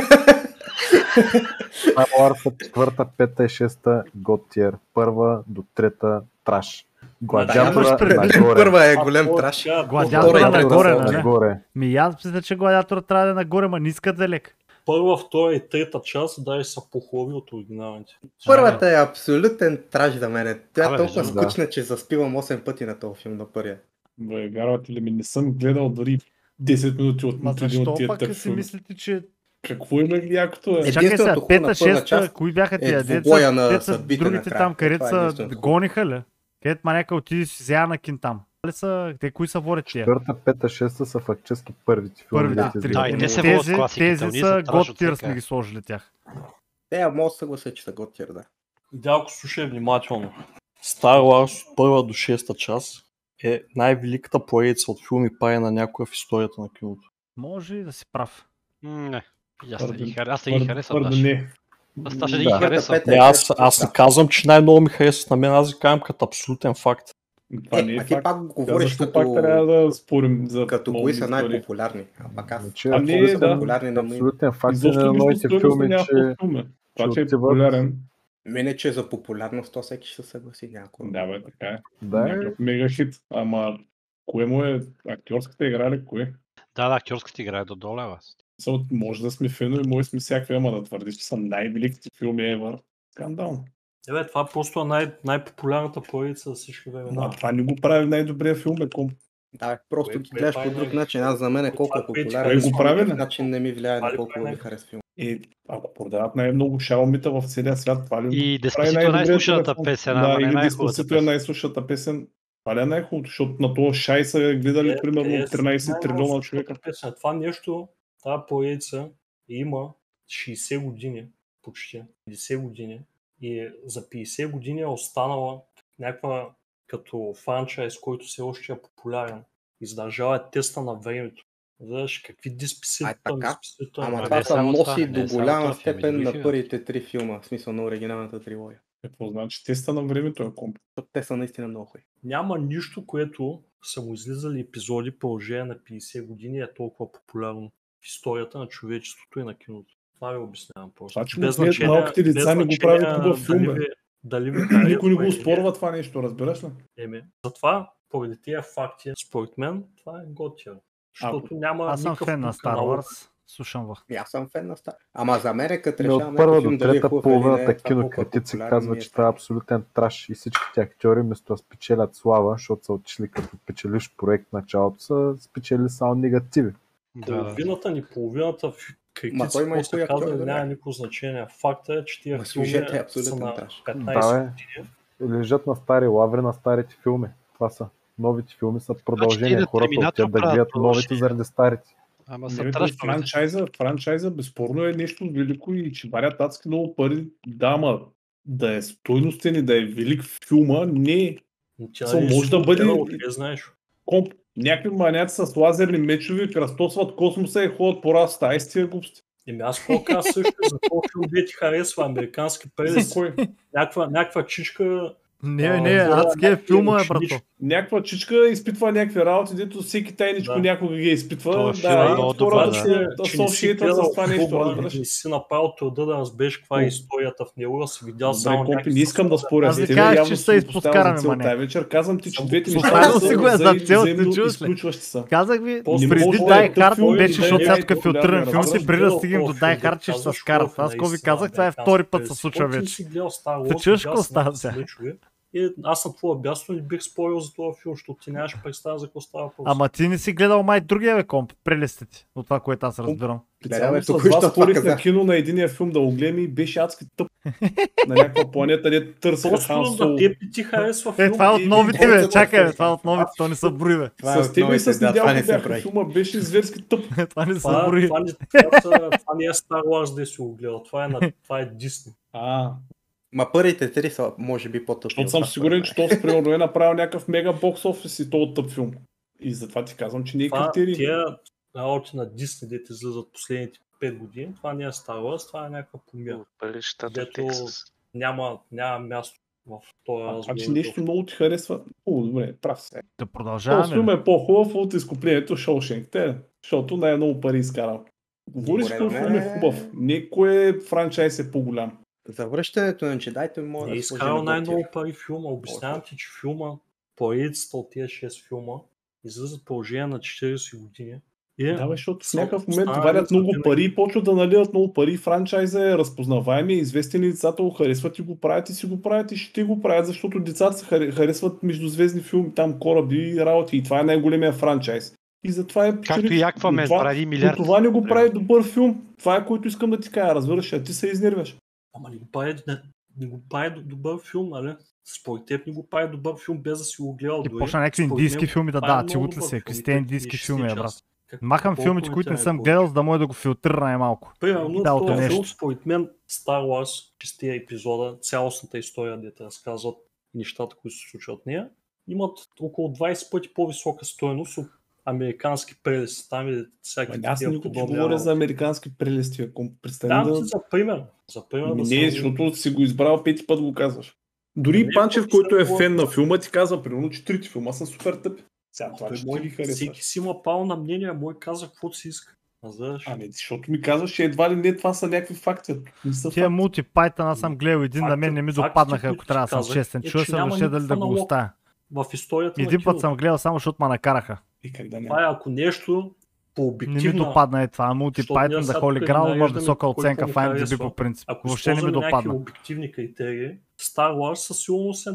Star Wars четвърта, пета и шеста готиер. Първа до трета траш. Гладиатора предвид. нагоре. Първа е голем траш. Гладиатора Втора и нагоре, нали? нагоре. Ми аз мисля, че гладиатора трябва да е нагоре, ма не искат да е лек. Първа, втора и трета част, даже са похлави от оригиналните. Първата е абсолютен траш за мен. Тя е Абе, толкова да. скучна, че заспивам 8 пъти на този филм на първия. Бе, вярвате ли ми, не съм гледал дори 10 минути от нито един от тия тъп си мислите, че... Какво има ли якото е? Е, Чакай сега, пета, шеста, кои бяха е тия? двубоя Деца, на деца, другите там, където е са гониха ли? Където маняка отиде си взе Анакин там. Ли са, те кои са водят тия? Четвърта, пета, шеста са фактически първите филми. Първите дето три. Да, и те се тези, тези са готтир сме ги сложили тях. Те, мога да се съглася, че са готир, да. Идеалко слушай внимателно. Star Wars от първа до шеста част е най-великата поредица от филми правена някоя в историята на киното. Може и да си прав. М, Не. Аз не ги харесвам твърде даже. не. Аз даже не Да. ги харесвам. Пета, Не, аз, аз не казвам, че най-много ми харесват на мен, аз ги казвам като абсолютен факт. Това Е, не е а ти факт. пак Тя говориш като, пак трябва да спорим за като кои са най-популярни. А пак аз. Значи, Ами, абсолютен- да. популярни на мен. Абсолютен факт е на новите филми, че. Това, че че е популярен. Мене, че за популярност, то всеки ще се съгласи някой. Да, бе, така е. да, е, Някакъв мега хит. Ама, кое му е актьорската игра ли, кое? Да, да, актьорската игра е до доле, аз. Са, може да сме фенове, може да сме всякакви, ама да твърдиш, че са най-великите филми ever. Скандално. Е, това просто е най- най-популярната поредица за всички А времена. това не го прави най-добрия филм, е комп. Да, просто Кое- ги гледаш по друг най- начин. Аз за мен е колко е популярен. Кое го прави, начин не ми влияе на колко ми харесва филм. И ако продават най-много Xiaomi-та в целия свят, това ли И Деспасито е най-слушаната песен, Да, или Деспасито е песен. най-слушата песен. Това ли е най-хубавото, защото на това шай са гледали Е, примерно е, 13 най-много трилиона човека. Това нещо, тази поредица има 60 години, почти 50 години. И за 50 години е останала някаква като франчайз, който все още е популярен. Издържава е теста на времето. Виж какви дисписита, дисписита. Ама не това е се носи не до е голяма степен на първите три филма, в смисъл на оригиналната трилогия. Какво значи? Теста на времето е комп. Те са наистина много хубави. Няма нищо, което са му излизали епизоди по на 50 години е толкова популярно в историята на човечеството и на киното. Това ви обяснявам просто. Това, че му гледат малките деца, без не го значение прави хубав дали филм, ви- Дали ви Никой не го спорва това нещо, разбираш ли? Еми, затова, поради тия факти, според мен, това е готино. Защото няма Аз съм фен на Star. Wars. Слушам ви. И аз съм фен на Стар. Ама за мен е като Но решавам от първа до дали е трета половината е кинокритици е че това е абсолютен траш и всичките актьори вместо да спечелят слава, защото са отишли като печелиш проект началото, са спечели само негативи. Да. Половината ни, половината в Ма той има са актьори, няма никакво значение. Факта е, че тия Ма филми е са на траш. 15 Да, години лежат на стари лаври на старите филми. Това са. Новите филми са продължения. на Хората Терминатор отиват да гледат новите продължение. заради старите. Ама Не, са бе, тръщи. франчайза, франчайза безспорно е нещо велико и че варят адски много пари. Да, ама да е стойностен и да е велик филма, не Тя е може да бъде- къде знаеш. комп. Някакви маняци с лазерни мечове кръстосват космоса и ходят по раста. Ай с тия глупости. Еми аз какво казах също за този филм, ти харесва американски прелест. някаква чичка Не, А, не, адския някакви филма е, брато. Някаква чичка изпитва някакви работи, дето всеки тайничко Да. някога ги изпитва. Това да, е и много хора добър, да да. се не гледал с това нещо. не си направил труда да разбереш каква е историята в него, да си видял само някакви не искам да споря Аз теб. казах, че за цел мане. тази вечер. Казвам ти, че двете неща са е ти взаимно изключващи са. Казах ви, преди може да Die е тъп Hard филм, беше, е защото сега тук е филтриран филм, си преди да стигнем до Hard, че ще се скарат. Аз какво ви казах, това е втори път се случва вече. Wars, чуеш какво става сега? И аз на твоя място не бих спорил за този филм, защото ти нямаш представа за какво става въпрос. Ама ти не си гледал май другия бе комп, прелестите, от това, което аз разбирам. Специално вас това спорих на кино на единия филм да го гледам и беше адски тъп. на някаква планета, де търсят Хан Соло. да и ти харесва Е, филм. това е от и- новите, бе, чакай, това е от новите, то не са брои, бе. Това е С от теб и с това Недялко не се бяха. прави. Филма беше зверски тъп. Това не са Това, брои. това, не, това, това не е Star Wars, да си го гледал. Това е, това е Disney. А, Ма първите три са, може би, по-тъпи. защото от съм сигурен, че този примерно е направил някакъв мега бокс офис и то от тъп филм. И затова ти казвам, че не е критерий. тия работи на Disney, дете излизат последните 5 години, това не е Star Wars, това е някаква помия. Дето- Тексас. Няма, няма място в този А, разговор. Значи нещо много ти харесва. О, добре, прав се. Да Този продължаваме. филм бе. е по-хубав от изкуплението Шоушенк. Те, защото най-много пари изкарал. Говориш да, филм е хубав. Не кой франчайз е по-голям. За връщането на джедайте е да сложим изкарал най-много пари в филма. Обяснявам ти, че филма, поредицата от тези 6 филма, излизат продължение на 40 години. И Да, бе, защото в някакъв момент варят много пари и почват да наливат много пари. Франчайза е разпознаваем и известен и децата го харесват и го правят и си го правят и ще го правят, защото децата се харе- харесват междузвездни филми, там кораби и работи. И това е най-големия франчайз. И затова е Както и Аквамен, това, прави милиард. това не го прави добър филм. Това е което искам да ти кажа, разбираш, а ти се изнервяш. Ама не го прави, не, не го прави добър филм, нали? Според теб не го прави добър филм, без да си го гледал. И дори. почна някакви индийски филми да много Чигут ли се? Какви И те те- индийски филми, е, брат? Как- Махам филмите, ми които не е съм гледал, за да може да го филтрира най-малко. Примерно, Цялото този филм, според мен, Star Wars, шестия епизода, цялостната история, де те разказват нещата, които се случват в нея, имат около 20 пъти по-висока стоеност от американски прелеси. Там и всяки Ама аз такива никога не говоря за американски прелести. Ако представи Давам да... за пример. За пример Ами да не, сравним. защото си го избрал пети път го казваш. Дори Не, и Панчев, който е фен на филма, ти казва, примерно, че трите филма са супер тъпи. Сега това, Той че мой- ги харесваш. Всеки си има право на мнение, а мой каза каквото си иска. Разбираш? Ами, защото ми казваш, че едва ли не това са някакви факти. Не са Тия мулти Python аз съм гледал един, на мен не ми допаднаха, ако трябва да съм честен. е, се няма въобще дали да го оставя. В историята Един път съм гледал само, защото ме накараха. И как да няма. Това е ако нещо по Не ми допадна е това. Мулти Защото ние Python за Holy Grail има висока оценка в IMDb по принцип. Ако Въобще не ми допадна. обективни критерии, Star Wars със сигурност е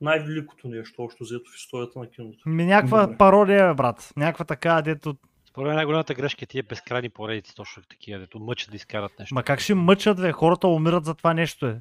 най-великото нещо, общо взето в историята на киното. Ми някаква Добре. пародия, брат. Някаква така, дето... Според мен най-голямата грешка е тия безкрайни поредици, точно такива, дето мъчат да изкарат нещо. Ма как ще мъчат, бе? Хората умират за това нещо, е.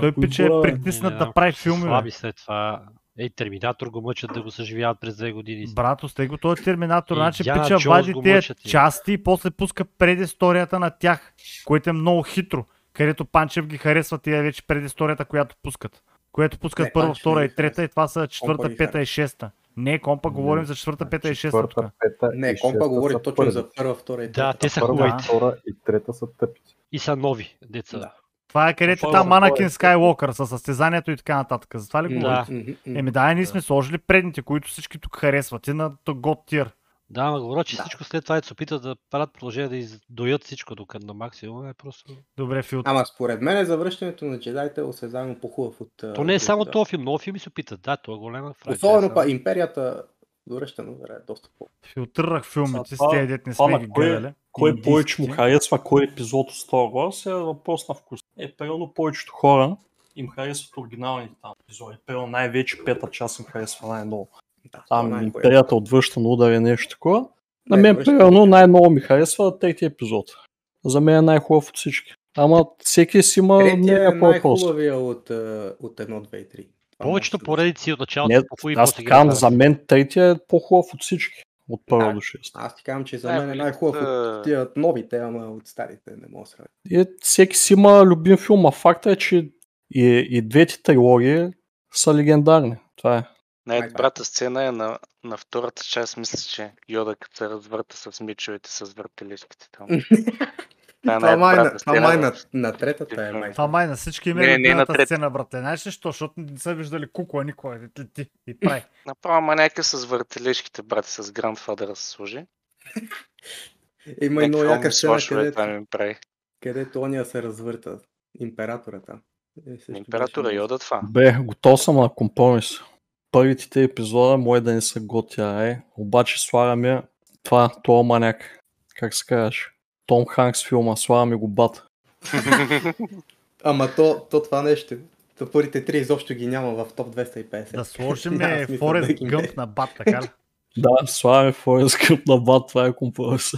Той пиче е притиснат Не, да прави филми, Слаби след това. Ей, Терминатор го мъчат да го съживяват през две години. Брат, остай го този терминатор, И значи пича вади тези части и после пуска предисторията на тях, което е много хитро, където Панчев ги харесва тия вече предисторията, която пускат. Което пускат Не, първа, Панчев втора не и трета и това са четвърта, пета и шеста. Не, компа, говорим за четвърта, пета и шеста. Четвърта, пета Не, и компа говори точно първи. за първа, втора и Да, трета. те са Първа, хубавите. втора и трета са тъпите. И са нови деца. Да. Това е където е там за Анакин кой е? Скайуокър със състезанието и така нататък. За това ли Да. говорите? Еми да, ние сме сложили предните, които всички тук харесват. И на God Tier. Да, ма говоря, че Да. всичко след това е се опитат да правят продължение да издоят всичко до на максимум. Е просто... Добре, Фил. Ама според мен завръщането на джедайте е осезаемо по-хубав от... То не е само този филм, много филми се опитат. Да, това е голема франчайз. Особено па империята завръщано е доста по... Филтрирах филмите с тези дет не сме ги кой е- гледали. Кой повече му харесва, кой епизод от Star Wars е въпрос на вкус. Е, примерно повечето хора им харесват оригиналните там епизоди. Примерно най-вече пета част им харесва най-много. Да, е Там най-хубаво. империята отвръща на удар е нещо такова. На мен, примерно, най-много ми харесва третия епизод. За мен е най-хубав от всички. Ама всеки си има Третия е най-хубавия от, а, от 1, 2 и 3. това Повечето поредици от началото Не, по кои аз казвам, за мен третия е по-хубав от всички. От първо Да. до 6. Аз ти казвам, че за Не, мен е най-хубав а- от тия новите, ама от старите не мога да. И всеки си има любим филм, а факта е, че и, и двете трилогии са легендарни. Това е. Най-добрата сцена е на, на втората част, мисля, че Йода като се развърта с мичовете с въртележките там. Това е Това май, на, това май на, на третата е май. Това май на всички им Не, не е на трет. сцена, брате. Знаеш ли що? Защото не са виждали кукла никога. Ти, ти, и прави. Направо маняка с въртележките, брати, с Grandfather се сложи. Има и много яка сцена, където, ми прави. където ония се развърта. Императората. Е, Императора беше много- Йода това. Бе, готов съм на компромис. Първите те епизода може да не са готия, е. Обаче слагаме това, това маняк. Как се казваш? Том Ханкс филма, слагаме го бат. Ама то, то това нещо. То първите три изобщо ги няма в топ 250. Да сложим Форест Гъмп на бат, така ли? Да, слагаме Форест Гъмп на бат, това е компромис.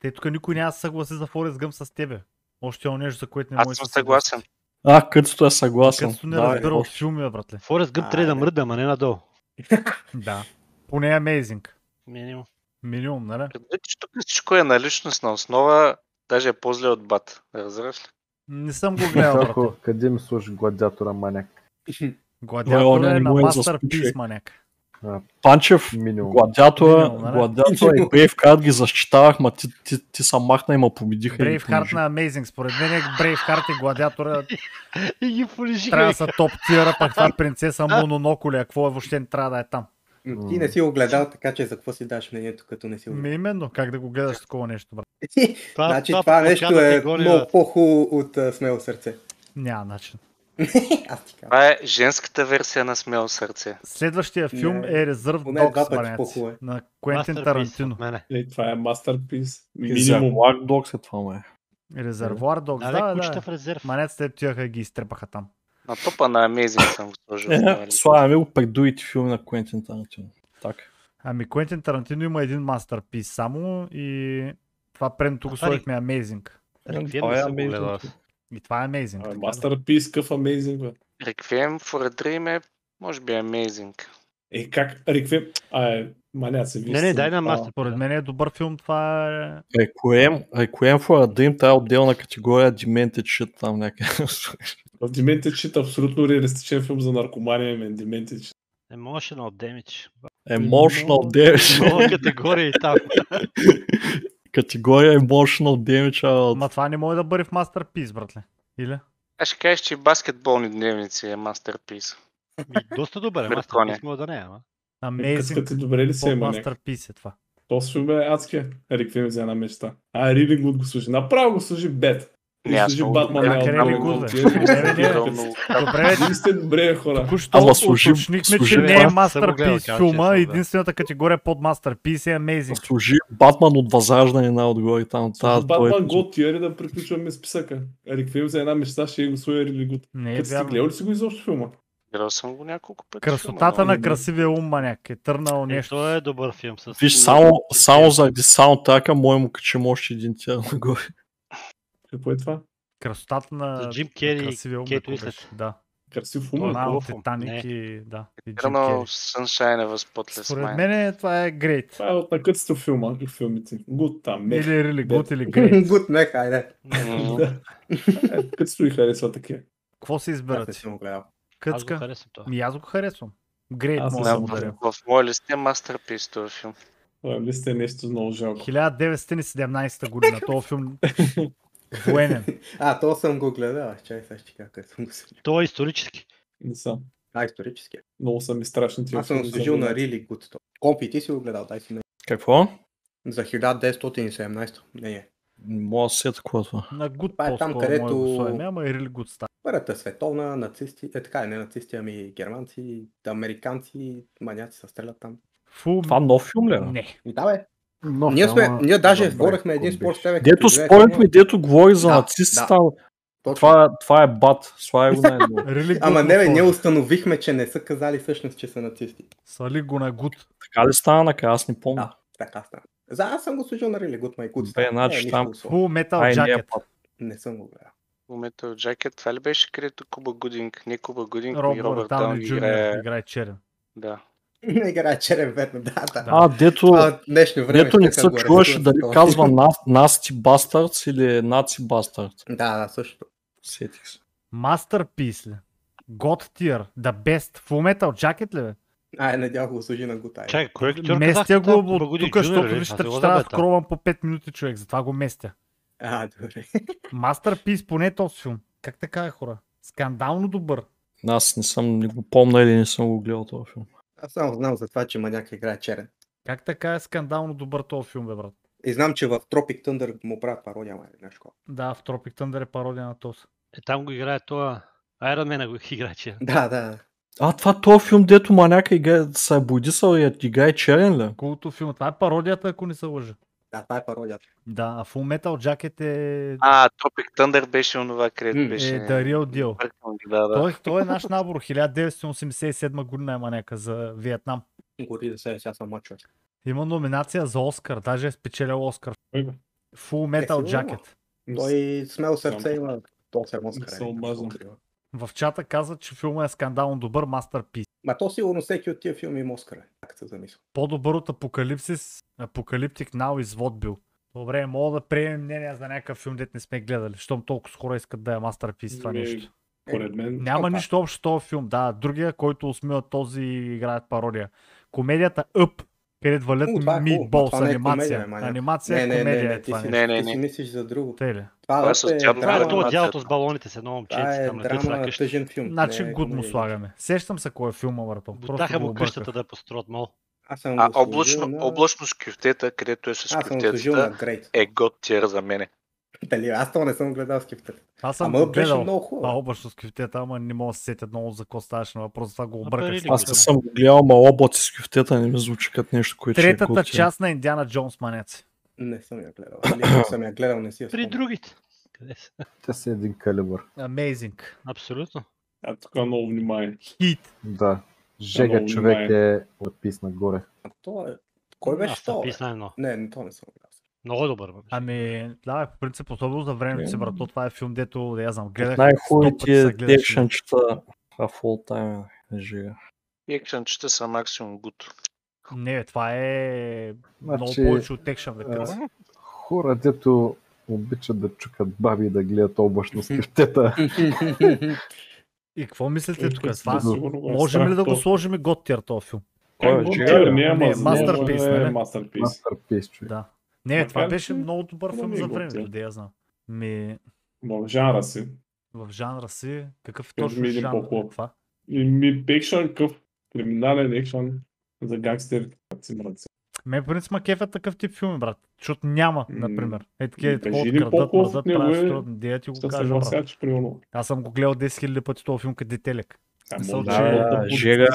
Те тук никой няма да съгласи за Форест Гъмп с тебе. Още е нещо, за което не Аз може съм да се съгласи. съгласен. А, където е съгласен. Където не Да, разбира е, от още. филми, братле. Форест Гъмп трябва да мръда, ама не надолу. Да. Поне е амейзинг. Минимум. Минимум, нали? Предвид, че тук всичко е на личностна основа, даже е по-зле от бат. Разбираш ли? Не съм го гледал, къде ми сложи гладиатора маняк? Гладиатор оня е на е за Masterpiece, маняк. Панчев, Минимум. гладиатора, Минимум, гладиатора и Брейвкарт ги защитавах, ма ти, ти, ти са махна и ма победиха. понижиха. на Amazing. Според мен е Брейвхарт и Гладиатора И ги понижиха. трябва да са топ тира, пък това принцеса Мононоколи, а какво е въобще не трябва да е там. Ти не си го гледал, така че за какво си даш мнението, като не си го гледал? именно, как да го гледаш такова нещо, брат. Значи това това нещо е категория? много по-хубаво от а, смело сърце. Няма начин. Аз ти. Това е женската версия на Смело сърце. Следващия филм Не, е Резерв по-хубав е. на Куентин Тарантино. Е, това е мастерпис. Минимум. Зервуар Докс е това, ме. Резервуар Докс, Да, да, да, в резерв. Манеците тияха и ги изтрепаха там. На топа на Amazing съм го сложил. Е, останалите. Слагаме го пред другите филми на Куентин Тарантино. Така. Ами Куентин Тарантино има един мастерпис само и това предното го сложихме Amazing. Реквием Това не е amazing. И това е Amazing. Мастерпис, къв амейзинг, бе. Requiem for a Dream е, може би, Amazing. Е, как? Реквем? А, е, маняци, вие Не, не, сте дай на мастер. Според мен е добър филм, това е... Requiem, Requiem for a Dream, това е отделна категория Demented Shit там някъде. В Demented Shit абсолютно реалистичен филм за наркомания, мен. Demented Shit. Emotional damage. Emotional Damage. Нова категория и там. Категория Emotional Damage. а, Ма това не може да бъде в мастерпис, братле. Или? Аз ще кажеш, че и баскетболни дневници е мастерпис. Ми, Доста добър е. Мастер мога да не е, ама. Е, Amazing добре ли се е, мастерпис е това. Този филм е адския. Реквем за една мечта. А, Good го служи. Направо го служи бед. Не, аз служи Батман. е Не, не, не. Много- Добре, Вие сте добре, хора. току-що Ама служи- уточнихме, че не е гледал, казвам филма, единствената категория под мастерпис е Amazing. Служи Батман от Възраждане на отгоре там. Е- Батман Год Тиери да приключваме списъка. Реквем за една мечта ще го слоя Really Good. Не е Като сте вярно. гледали ли си го изобщо филма? Гледал съм го няколко пъти. Красотата филма, на красивия ум, маняк. Е търнал Е, нещо. той е добър филм с... Виж, само, само заради саундтрака, мой му качим още един тя нагоре. Какво е това? Красотата на Джим Кери ум. Кейт беше? Да. Красив е филм. Една от. Титаник и да. И Джим. Sunshine of Spotless Според мен това е great. Това е от накътството филма и филмите. Гуд там, мех. Или really good, или great. Гуд мех, айде. Е, Кътството и харесва такива. Какво се Аз изберат? Аз Къцка? Ми аз го харесвам. Great, Аз мога да. В моя лист е мастерпис този филм. Това ли сте нещо много жалко. 1917 година, този филм военен. А, то съм го гледал. Аз Чай, сега ще кажа къде съм го съдил. Той е исторически. Не съм. А, исторически. е. Много са ми страшни тия Аз съм служил на. Really Good. то. Компи, ти си го гледал, дай си на... Какво? За 1917. Не е. Мога да се е това. На good Това е там, където- ама и really good става. Първата световна, нацисти, е така, не нацисти, ами германци, американци, маняци се стрелят там. Фу, Това нов филм ли? е? не. И да, бе. Но, ние, сме, ама- ние даже забравих водехме какво един спор с тебе. Дето ми, дето говори за Да, нацисти, да. Точно. това, е, това е бат. Слагай го Ама не, бе, ние установихме, че не са казали всъщност, че са нацисти. Свали го на good. Така ли стана накрая? Аз не помня. Да, така стана. За аз съм го служил на Good My Good. Бе, значи нищо там-. Full Metal е Jacket. Не съм го гледал. Metal Jacket, това ли беше където Куба Гудинг? Не Куба Гудинг, ми Робърт Робърт Дауни играе... играе черен. Да. Не играе черен да, да. А, дето, от днешно време. дето не се чуваше арестуват дали казва на- Насти Бастардс или Наци Бастардс. Да, да, също. Сетих се. Masterpiece ли? God Tier, The Best, Full Metal Jacket ли бе? Ай, надял го служи на Гутай. Чакай, кой актьор Местя го от тук, защото ли? вижте, че трябва да скровам по 5 минути човек, затова го местя. А, добре. Masterpiece поне този филм. Как така е хора? Скандално добър. Аз не съм, не го помня или не съм го гледал този филм. Аз само знам за това, че маняк играе черен. Как така е скандално добър този филм, бе, брат? И знам, че в Tropic Thunder му правят пародия, май, нещо. Да, в Tropic Thunder е пародия на този. Е, там го играе това. Iron Man го играе, че. Да, да. А, това този филм, дето маняка играе, се е будисал и играе черен ли? Култо филм. Това е пародията, ако не се лъжа. Да, това е пародията. Да, а Full Metal Jacket е, А, Tropic Thunder беше онова, където е беше... The Real Deal. Да, да. Той, той е наш набор. 1987 година е маняка за Виетнам. Гори да се, сега съм мачо. Има номинация за Оскар, даже е спечелил Оскар. Full Metal сигурно. Jacket. Той смел сърце има 8 Не Оскара. се обаждам. В чата казва, че филма е скандално добър мастерпис. Ма то сигурно всеки от тия филми има Оскара. Как се замисля? По-добър от Апокалипсис, Апокалиптик Now из Водбил. Добре, мога да приемем мнение за някакъв филм, дет не сме гледали, щом толкова хора искат да е мастерпис това Ами, нещо. Според мен. Няма Опа. нищо общо с този филм. Да, другия, който усмива този играят пародия. Комедията Up, където валят е хубаво. митбол с Това не е анимация. комедия, не. анимация Не, е не, не, комедия не, е ти това. Не, не, ти си не. мислиш за друго. Те ли? Това, Това е е Това е дялото с балоните с едно момченце това е там драма, къща. тъжен филм. Значи не е гуд му слагаме. Сещам се кой е филма. Просто Бутаха му къщата да построят мол. Аз съм А облачно, на... облачно с кюфтета, където е с кюфтетата, е год тир за мене. Дали, аз то не съм гледал с кифтата. Аз съм Ама беше гледал. много хубаво. общо с кюфтета, ама не мога да се сетя много за какво ставаше на въпрос, това го обърках. Аз не съм гледал, ма облаци с кюфтета не ми звучи като нещо, което е Третата готино. част на Индиана Джонс, манец. Не съм я гледал. Ако съм я гледал, не си я При другите. Къде са? Те са един калибър. Amazing. Абсолютно. А тук много внимание. Хит. Да. Жега човек е напис нагоре. А то е... Кой беше то? написна едно. Не, не, то не съм гледал. Много добър. бе. Ами, да, по принцип, особено за времето си, брато, това е филм, дето, да я знам, гледах. От сто най-хубавите екшенчета в all time е жига. И екшенчета са максимум гуд. Не, бе, това е много Значи, повече от екшен, да кажа. а, Хора, дето обичат да чукат баби и да гледат облачно с кифтета. И какво мислите тук? Е, Това, е можем ли да го сложим и готтиер този филм? Кой е Е? Готиер, не, Не, за Masterpiece, него е нали? Masterpiece. Мастерпис, човек. Да. Не, бе, това беше че много добър филм е за времето, да я знам. Ми, В жанра си. в жанра си, какъв е точно жанр? по-хубав. Това? И ми екшън, къв криминален екшън за гангстери. си мръци. Мен, по принцип, ма кеф е такъв тип филми, брат. Защото няма, например. Е, такива, кажи такова ни крадат, по-хубав мързат, правят е- трудно. Дея ти го кажа, брат. Аз съм го гледал 10 000 пъти този филм като детелек. Мисъл, може че- да Да, жега,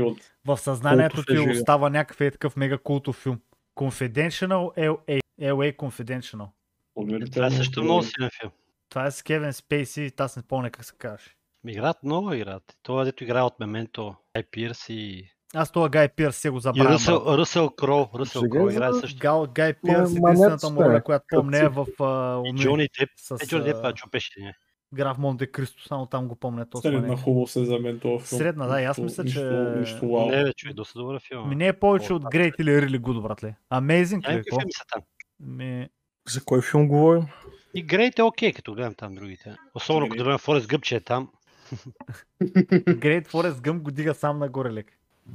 от В съзнанието е ти остава някакъв е такъв мега култов филм. Confidential LA. LA Confidential. поверително. Това е също много силен филм. Това е с Кевин Спейси, аз не помня как се казваше. Играят много играят. Това, дето играе от Мементо, Ай Пирс и... Аз това Гай Пирс си го И забравям. Ръсъл, Кроу. Ръсъл Кроу играе също. Гал, Гай Пирс, Ма- единствената му роля, която помня е в И ония, Джони Деп. с Е, Джони Деп, а, а, чупеше. Граф Монте Кристо, само там го помня този Средна хубаво се за мен този филм. Средна, да, и аз мисля, че- Нищо, нищо вау. Не, бе, човек, доста добър филм. Ми не е повече от Great или Really Good, братле. Amazing ли? е, са там. Ми... За кой филм говорим? И Грейт е окей, като гледам там другите. Особено като гледам Форест Гъп, че е там. Great Forest Gump го дига сам нагоре лек.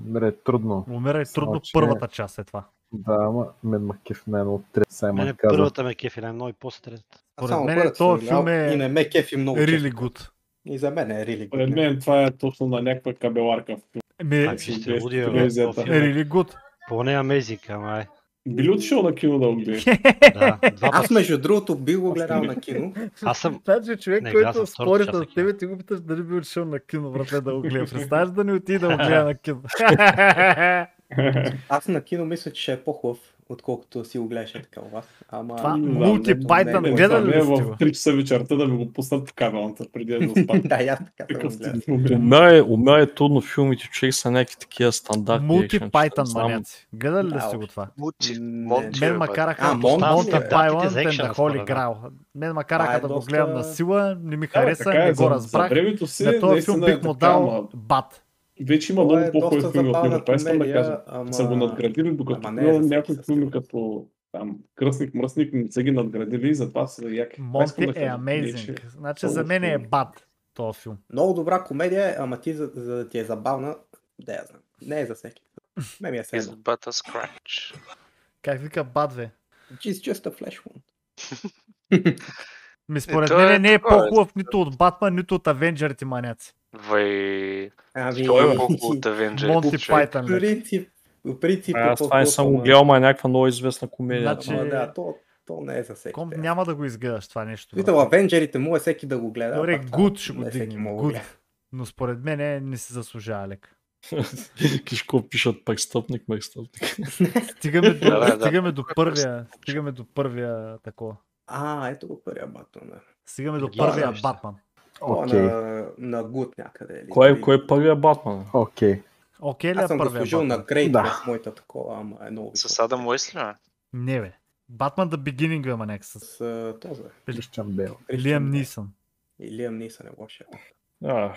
Мре, трудно. Умира е Само, трудно че- първата част е това. Да, ама мен ма кеф на едно от три. Саймън Мене каза. първата ме кефи най-много и после третата. Според мен този филм е И не ме кефи много. Really. Good. И за мен е really good. мен това е точно на някаква кабеларка. в филм. Ми, А, си вие сте без луди, бе, телевизията. този филм е Really Good. Поне Amazing, ама е. Би ли отишъл на кино да го гледаш? Да, два Аз между другото би го гледал на кино. Аз съм... Значи човек, Не, който спори с тебе, ти го питаш дали би отишъл на кино, братле, да го гледа. Представяш да не отиде да го гледа на кино. Аз на кино мисля, че ще е по-хубав отколкото си го гледаш е така у вас. Ама... Това не знам, мулти не- Python не- гледали не, ли сте в го? 3 часа вечерта да ми го пуснат по кабелната, преди да го спам. да, аз така Такъв. У мен е, е трудно филмите, човек са някакви такива стандартни. Мулти екшен, че Python знам. маняци. Гледали ли Да, сте го това? Мен бе, ма бат. караха Монти е. За and. Grail. Мен ма караха е да го гледам на сила, не ми хареса, не е, го разбрах. На този филм е бих му дал бат. Вече има Това много е по-хубави филми от искам да кажа. ама- Са го надградили, докато ама не е някои филми като там Кръстник, Мръсник не са ги надградили и затова са яки. Монти да е. Не, че- amazing. Значи за мен е бат този филм. Много добра комедия, е, ама ти за, за да ти е забавна, да я знам. Не е за всеки. Ме ми е Is седно. but a scratch. Как вика бат, бе? It's just a flash wound. Ми според е мен не е по-хубав нито от Батман, нито от Авенджерите маняци. Вай... Ами, Той е по-хубаво от Avengers. Монти бе. принцип, в принцип е Аз това не съм го гледал, ма е някаква много известна комедия. Значи- ама, да, то, то не е за всеки. Ком няма да го изгледаш това нещо. Брат. Авенджерите му е всеки да го гледа. Добре, пак гуд ще го всеки дигнем. гледа. Но според мен е, не се заслужава лек. Кишко пишат престъпник, престъпник. Стигаме до, Да, да, да. стигаме до първия, стигаме до първия такова. А, ето го първия Батман. Стигаме до първия. Батман. О, Окей. на, на Гуд някъде. Или, Кой, или- кой е първия Батман? Окей. Окей ли Аз е съм го първия служил на Батман? Грейт Да. в моята такова, ама е много С. Адам Уесли, бе? Не бе. Батман The Beginning е манек с а, този. Кристиан Бейл. Лиам Нисън. И Лиам Нисън е лошия. А,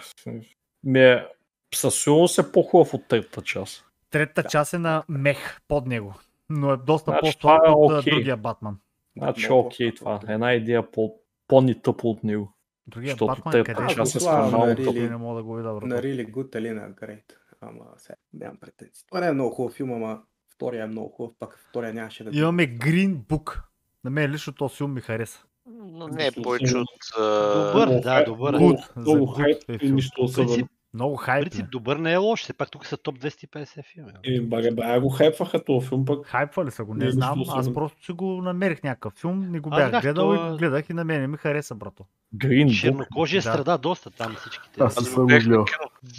ми е, със сигурност е по-хубав от третата част. Третата част е на мех под него. Но е доста Значи по-слаб е от окей. другия Батман. Значи окей по-слабо. това. Една идея по, по-нитъпо от него. Другия Защото Батман третата къде е? е скандално Много тъп. тъп. Не мога да го видя, На. Рили Гуд или на Грейт. Ама сега нямам претенции. Това не е много хубав филм, ама втория е много хубав, пак втория нямаше да бъде. Имаме Green Book. На мен лично този филм ми хареса. Но не е повече от... Добър, да, хай- добър. Много, Good, много хайп е и нищо особено. Много в хайп. принцип е. добър не е лош, все пак тук са топ 250 филми. И бага, бага го хайпваха този филм пък. Хайпва ли са го? Не, Не знам. нищо Аз просто си го намерих някакъв филм, не го бях гледал то и е- го гледах и на мен ми хареса, брато. Book. Чернокожия Да. страда доста там всичките. Аз Аз съм го гледал.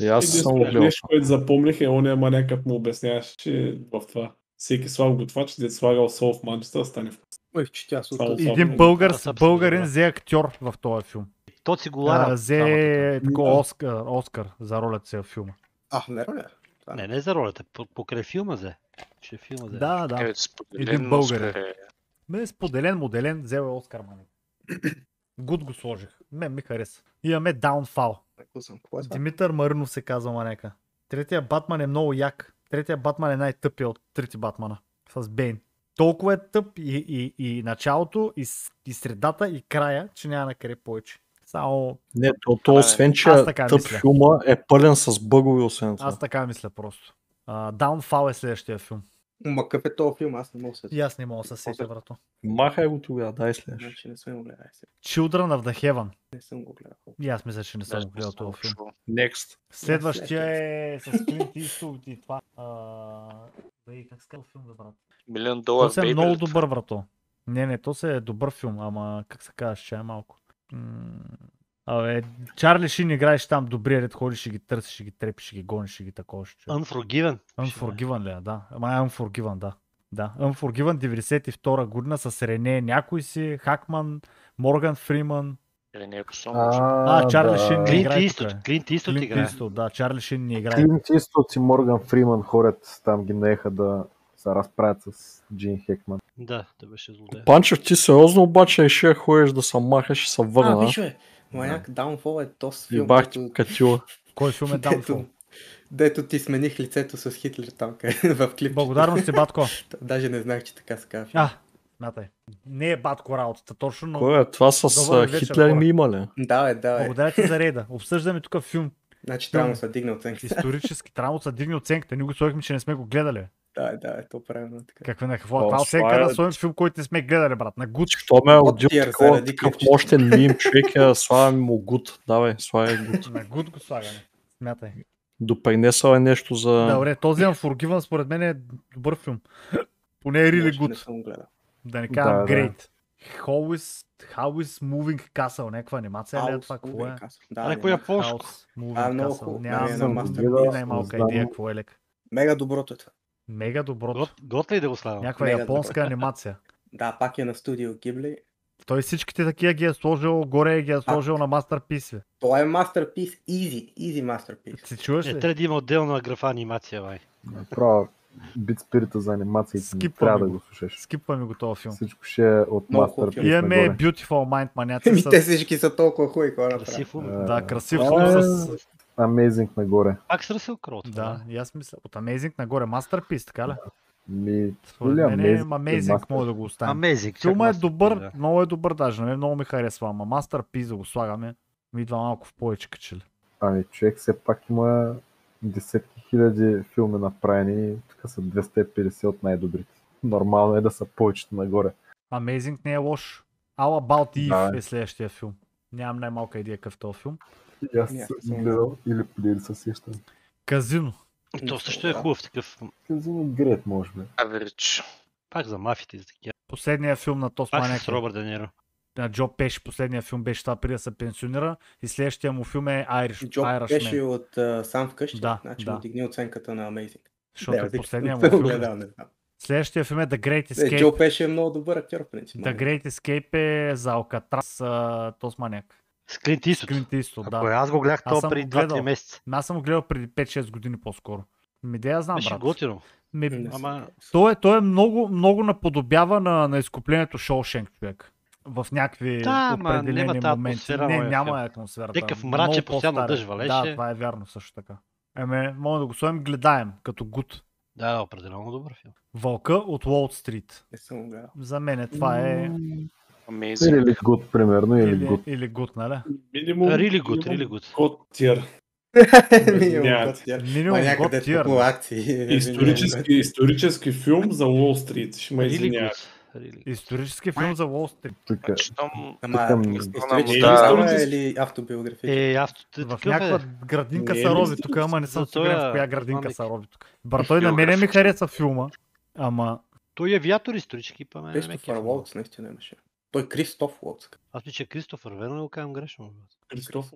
И аз съм го гледал. нещо, което запомних е ония маняк, като му обясняваше, че в това всеки слав готвач, е слагал сол в манчета, стане вкус. Ой, че тя. Само Един българ, българин взе актьор в този филм. Тоци А, Голара. Взе такова Да. Оскар, Оскар за ролята си в филма. А, не роля. Това Не, не за ролята, по- покрай филма взе. Че филма взе. Да, да. Е, Един. Оскар е. Ме споделен, моделен, взел е Оскар, мани. Гуд го сложих. Мен ми хареса. Имаме Downfall. Какво е? Димитър Маринов се казва манека. Третия Батман е много як. Третия Батман е най-тъпия от трите Батмана. С Бейн. Толкова е тъп и, и, и началото, и, и средата, и края, че няма на къде повече. Само Не, то, то освен, че тъп мисля. филма е пълен с бъгове, освен това. аз така мисля просто. Uh, Downfall е следващия филм. Ма какъв е този филм? Аз не мога да се И аз не мога да се сетя, брато. Махай го тогава, дай след. Значи не съм го гледал. Children of the Heaven. Не съм го гледал. И аз мисля, че не съм го гледал този филм. Next. Следващия е с Клинт Иствуд и това. Бей, как казва филм, бе, брат? Милион То долар се е много добър, брато. Не, не, то се е добър филм, ама как се казваш, че е малко. Абе, Чарли Шин играеш там добрия ред, ходиш и ги търсиш, и ги трепиш, и ги гониш, и ги такова. Ще... Unforgiven. Unforgiven ли да. Ама е Unforgiven, да. Да, Unforgiven 92 година с Рене някой си, Хакман, Морган Фриман, Или не е посол, може. А, Чарли Шин не Клинт играе Истот. Клинт Истот Клинт играе. Да, Чарли Шин не играе. Клинт Иствуд и Морган Фриман хорят там ги наеха да се разправят с Джин Хекман. Да, той беше злодей. Панчев, ти сериозно обаче реши да ходиш да се махаш и се А, върна. виж бе, Маяк Downfall е този филм, Ибах ти дето, катила. Кой филм е Downfall? дето ти смених лицето с Хитлер там в клип. Благодарности, батко. Даже не знаех, че така се казва. А, смятай. Не е батко работата, точно, но Кой е? Това с а, Хитлер ми има ли? Да, е, да, е. благодаря ти за рейда. Обсъждаме тук филм. Значи трябва да се дигне оценката. Исторически трябва да се дигне оценката. Ние го сложихме, че не сме го гледали. Да, да, е, то правилно така. Каква на какво? Това оценка това е- да сложим филм, който не сме гледали, брат. На Гуд. Що ме е От отдил такова, такъв мощен мим, човек, е, слагаме му гуд. Давай, слагай гуд. На Гуд го слагаме. Смятай. Допринесъл е нещо за... Добре, този Unforgiven според мен е добър филм. Поне е really good. гледал. Да не казвам Да, да. great. Is, how is Moving Castle? Някаква анимация ли е това? Какво е? Касъл. Да, японско. House, А, Moving много Castle. хубаво. Нямам най-малка идея какво е лек. Мега доброто е това. Мега доброто. Гот, готли да го слагам. Някаква Мега японска добро. анимация. Да, пак е на студио Гибли. Той всичките такива ги е сложил, горе ги е сложил на Masterpiece. Това е masterpiece, easy, easy masterpiece. Си чуваш Не, ли? трябва да има отделна графа анимация, бай. Направо бит спирита за анимациите Скипваме трябва да го. слушаш. Скипваме го този филм. Всичко ще е от Masterpiece филм. Имаме нагоре. Beautiful Mind маняци Еми, те с... всички са толкова хубави, да Красив филм. Да, красив филм е с... Amazing нагоре. Пак с Ръсел Кроу. Да, и аз мисля. От Amazing нагоре. Masterpiece, така ли? Ми, Според мен е Amazing, Master- може да го оставим. Amazing. Филма е добър, да. много е добър даже, на мен много ми харесва, ама Masterpiece да го слагаме, ми идва малко в повече качели. ами човек все пак има десетки хиляди филми направени, тук са 250 от най-добрите. Нормално е да са повечето нагоре. Amazing не е лош. All About Eve Да. е следващия филм. Нямам най-малка идея какъв е този филм. И аз съм гледал или поне се сещам. Казино. То също е хубав такъв. Казано Грет, може би. Average. Пак за мафите и за такива. Последният филм на Тос Пак с. Робърт Денеро. На Джо Пеш, последният филм беше това преди да се пенсионира. И следващия му филм е Irish, Джоб Irishman. беше от а, сам вкъщи, Да, значи да. дигни оценката на Amazing. Защото Да, е викам, последният му филм. гледал, не знам. Следващия филм е The Great Е, Escape. Джо беше много добър актьор, в принцип. The Great Escape е за Алкатрас Тос Маняк. С Клинт Истот, Ако е, да. аз го гледах то преди го 2-3 гледал. месеца. Аз съм го гледал преди 5-6 години по-скоро. Ми да я знам, Беше брат. готино. Ми, Ама- той, е, той е много, много наподобява на, на изкуплението Шоушенк, човек. В някакви Да, определени няма тази моменти. атмосфера, Не, няма филм. атмосферата. Някакъв Много мрачен, постоянно е. дъжд валеше. Да, това е вярно също така. Еме, може да го сложим гледаем, като гуд. Да, да, определено добър филм. Вълка от Уолт Стрит. Не съм гледал. За мен е, това е Amazing. Или Good, примерно, или или, Good. или гуд, нали? Минимум. Really good, really good. God tier. Год тир. Минимум Ма тир. по акции. Исторически, исторически филм за Уолл Стрит. Ще ме Really good. Исторически филм за Уолт Стрит. Тук е. Щом или автобиографичен? Е, авто, В някаква е. градинка са роби тук, ама не съм сигурен в коя е градинка са роби тук. Брат, той на мене ми хареса филма, ама Той е авиатор исторически, па ме не ме Кристофър. Уолтс наистина имаше. Той Кристоф Уолтс. Аз мисля, че Кристофър, верно ли го казвам грешно? Кристоф.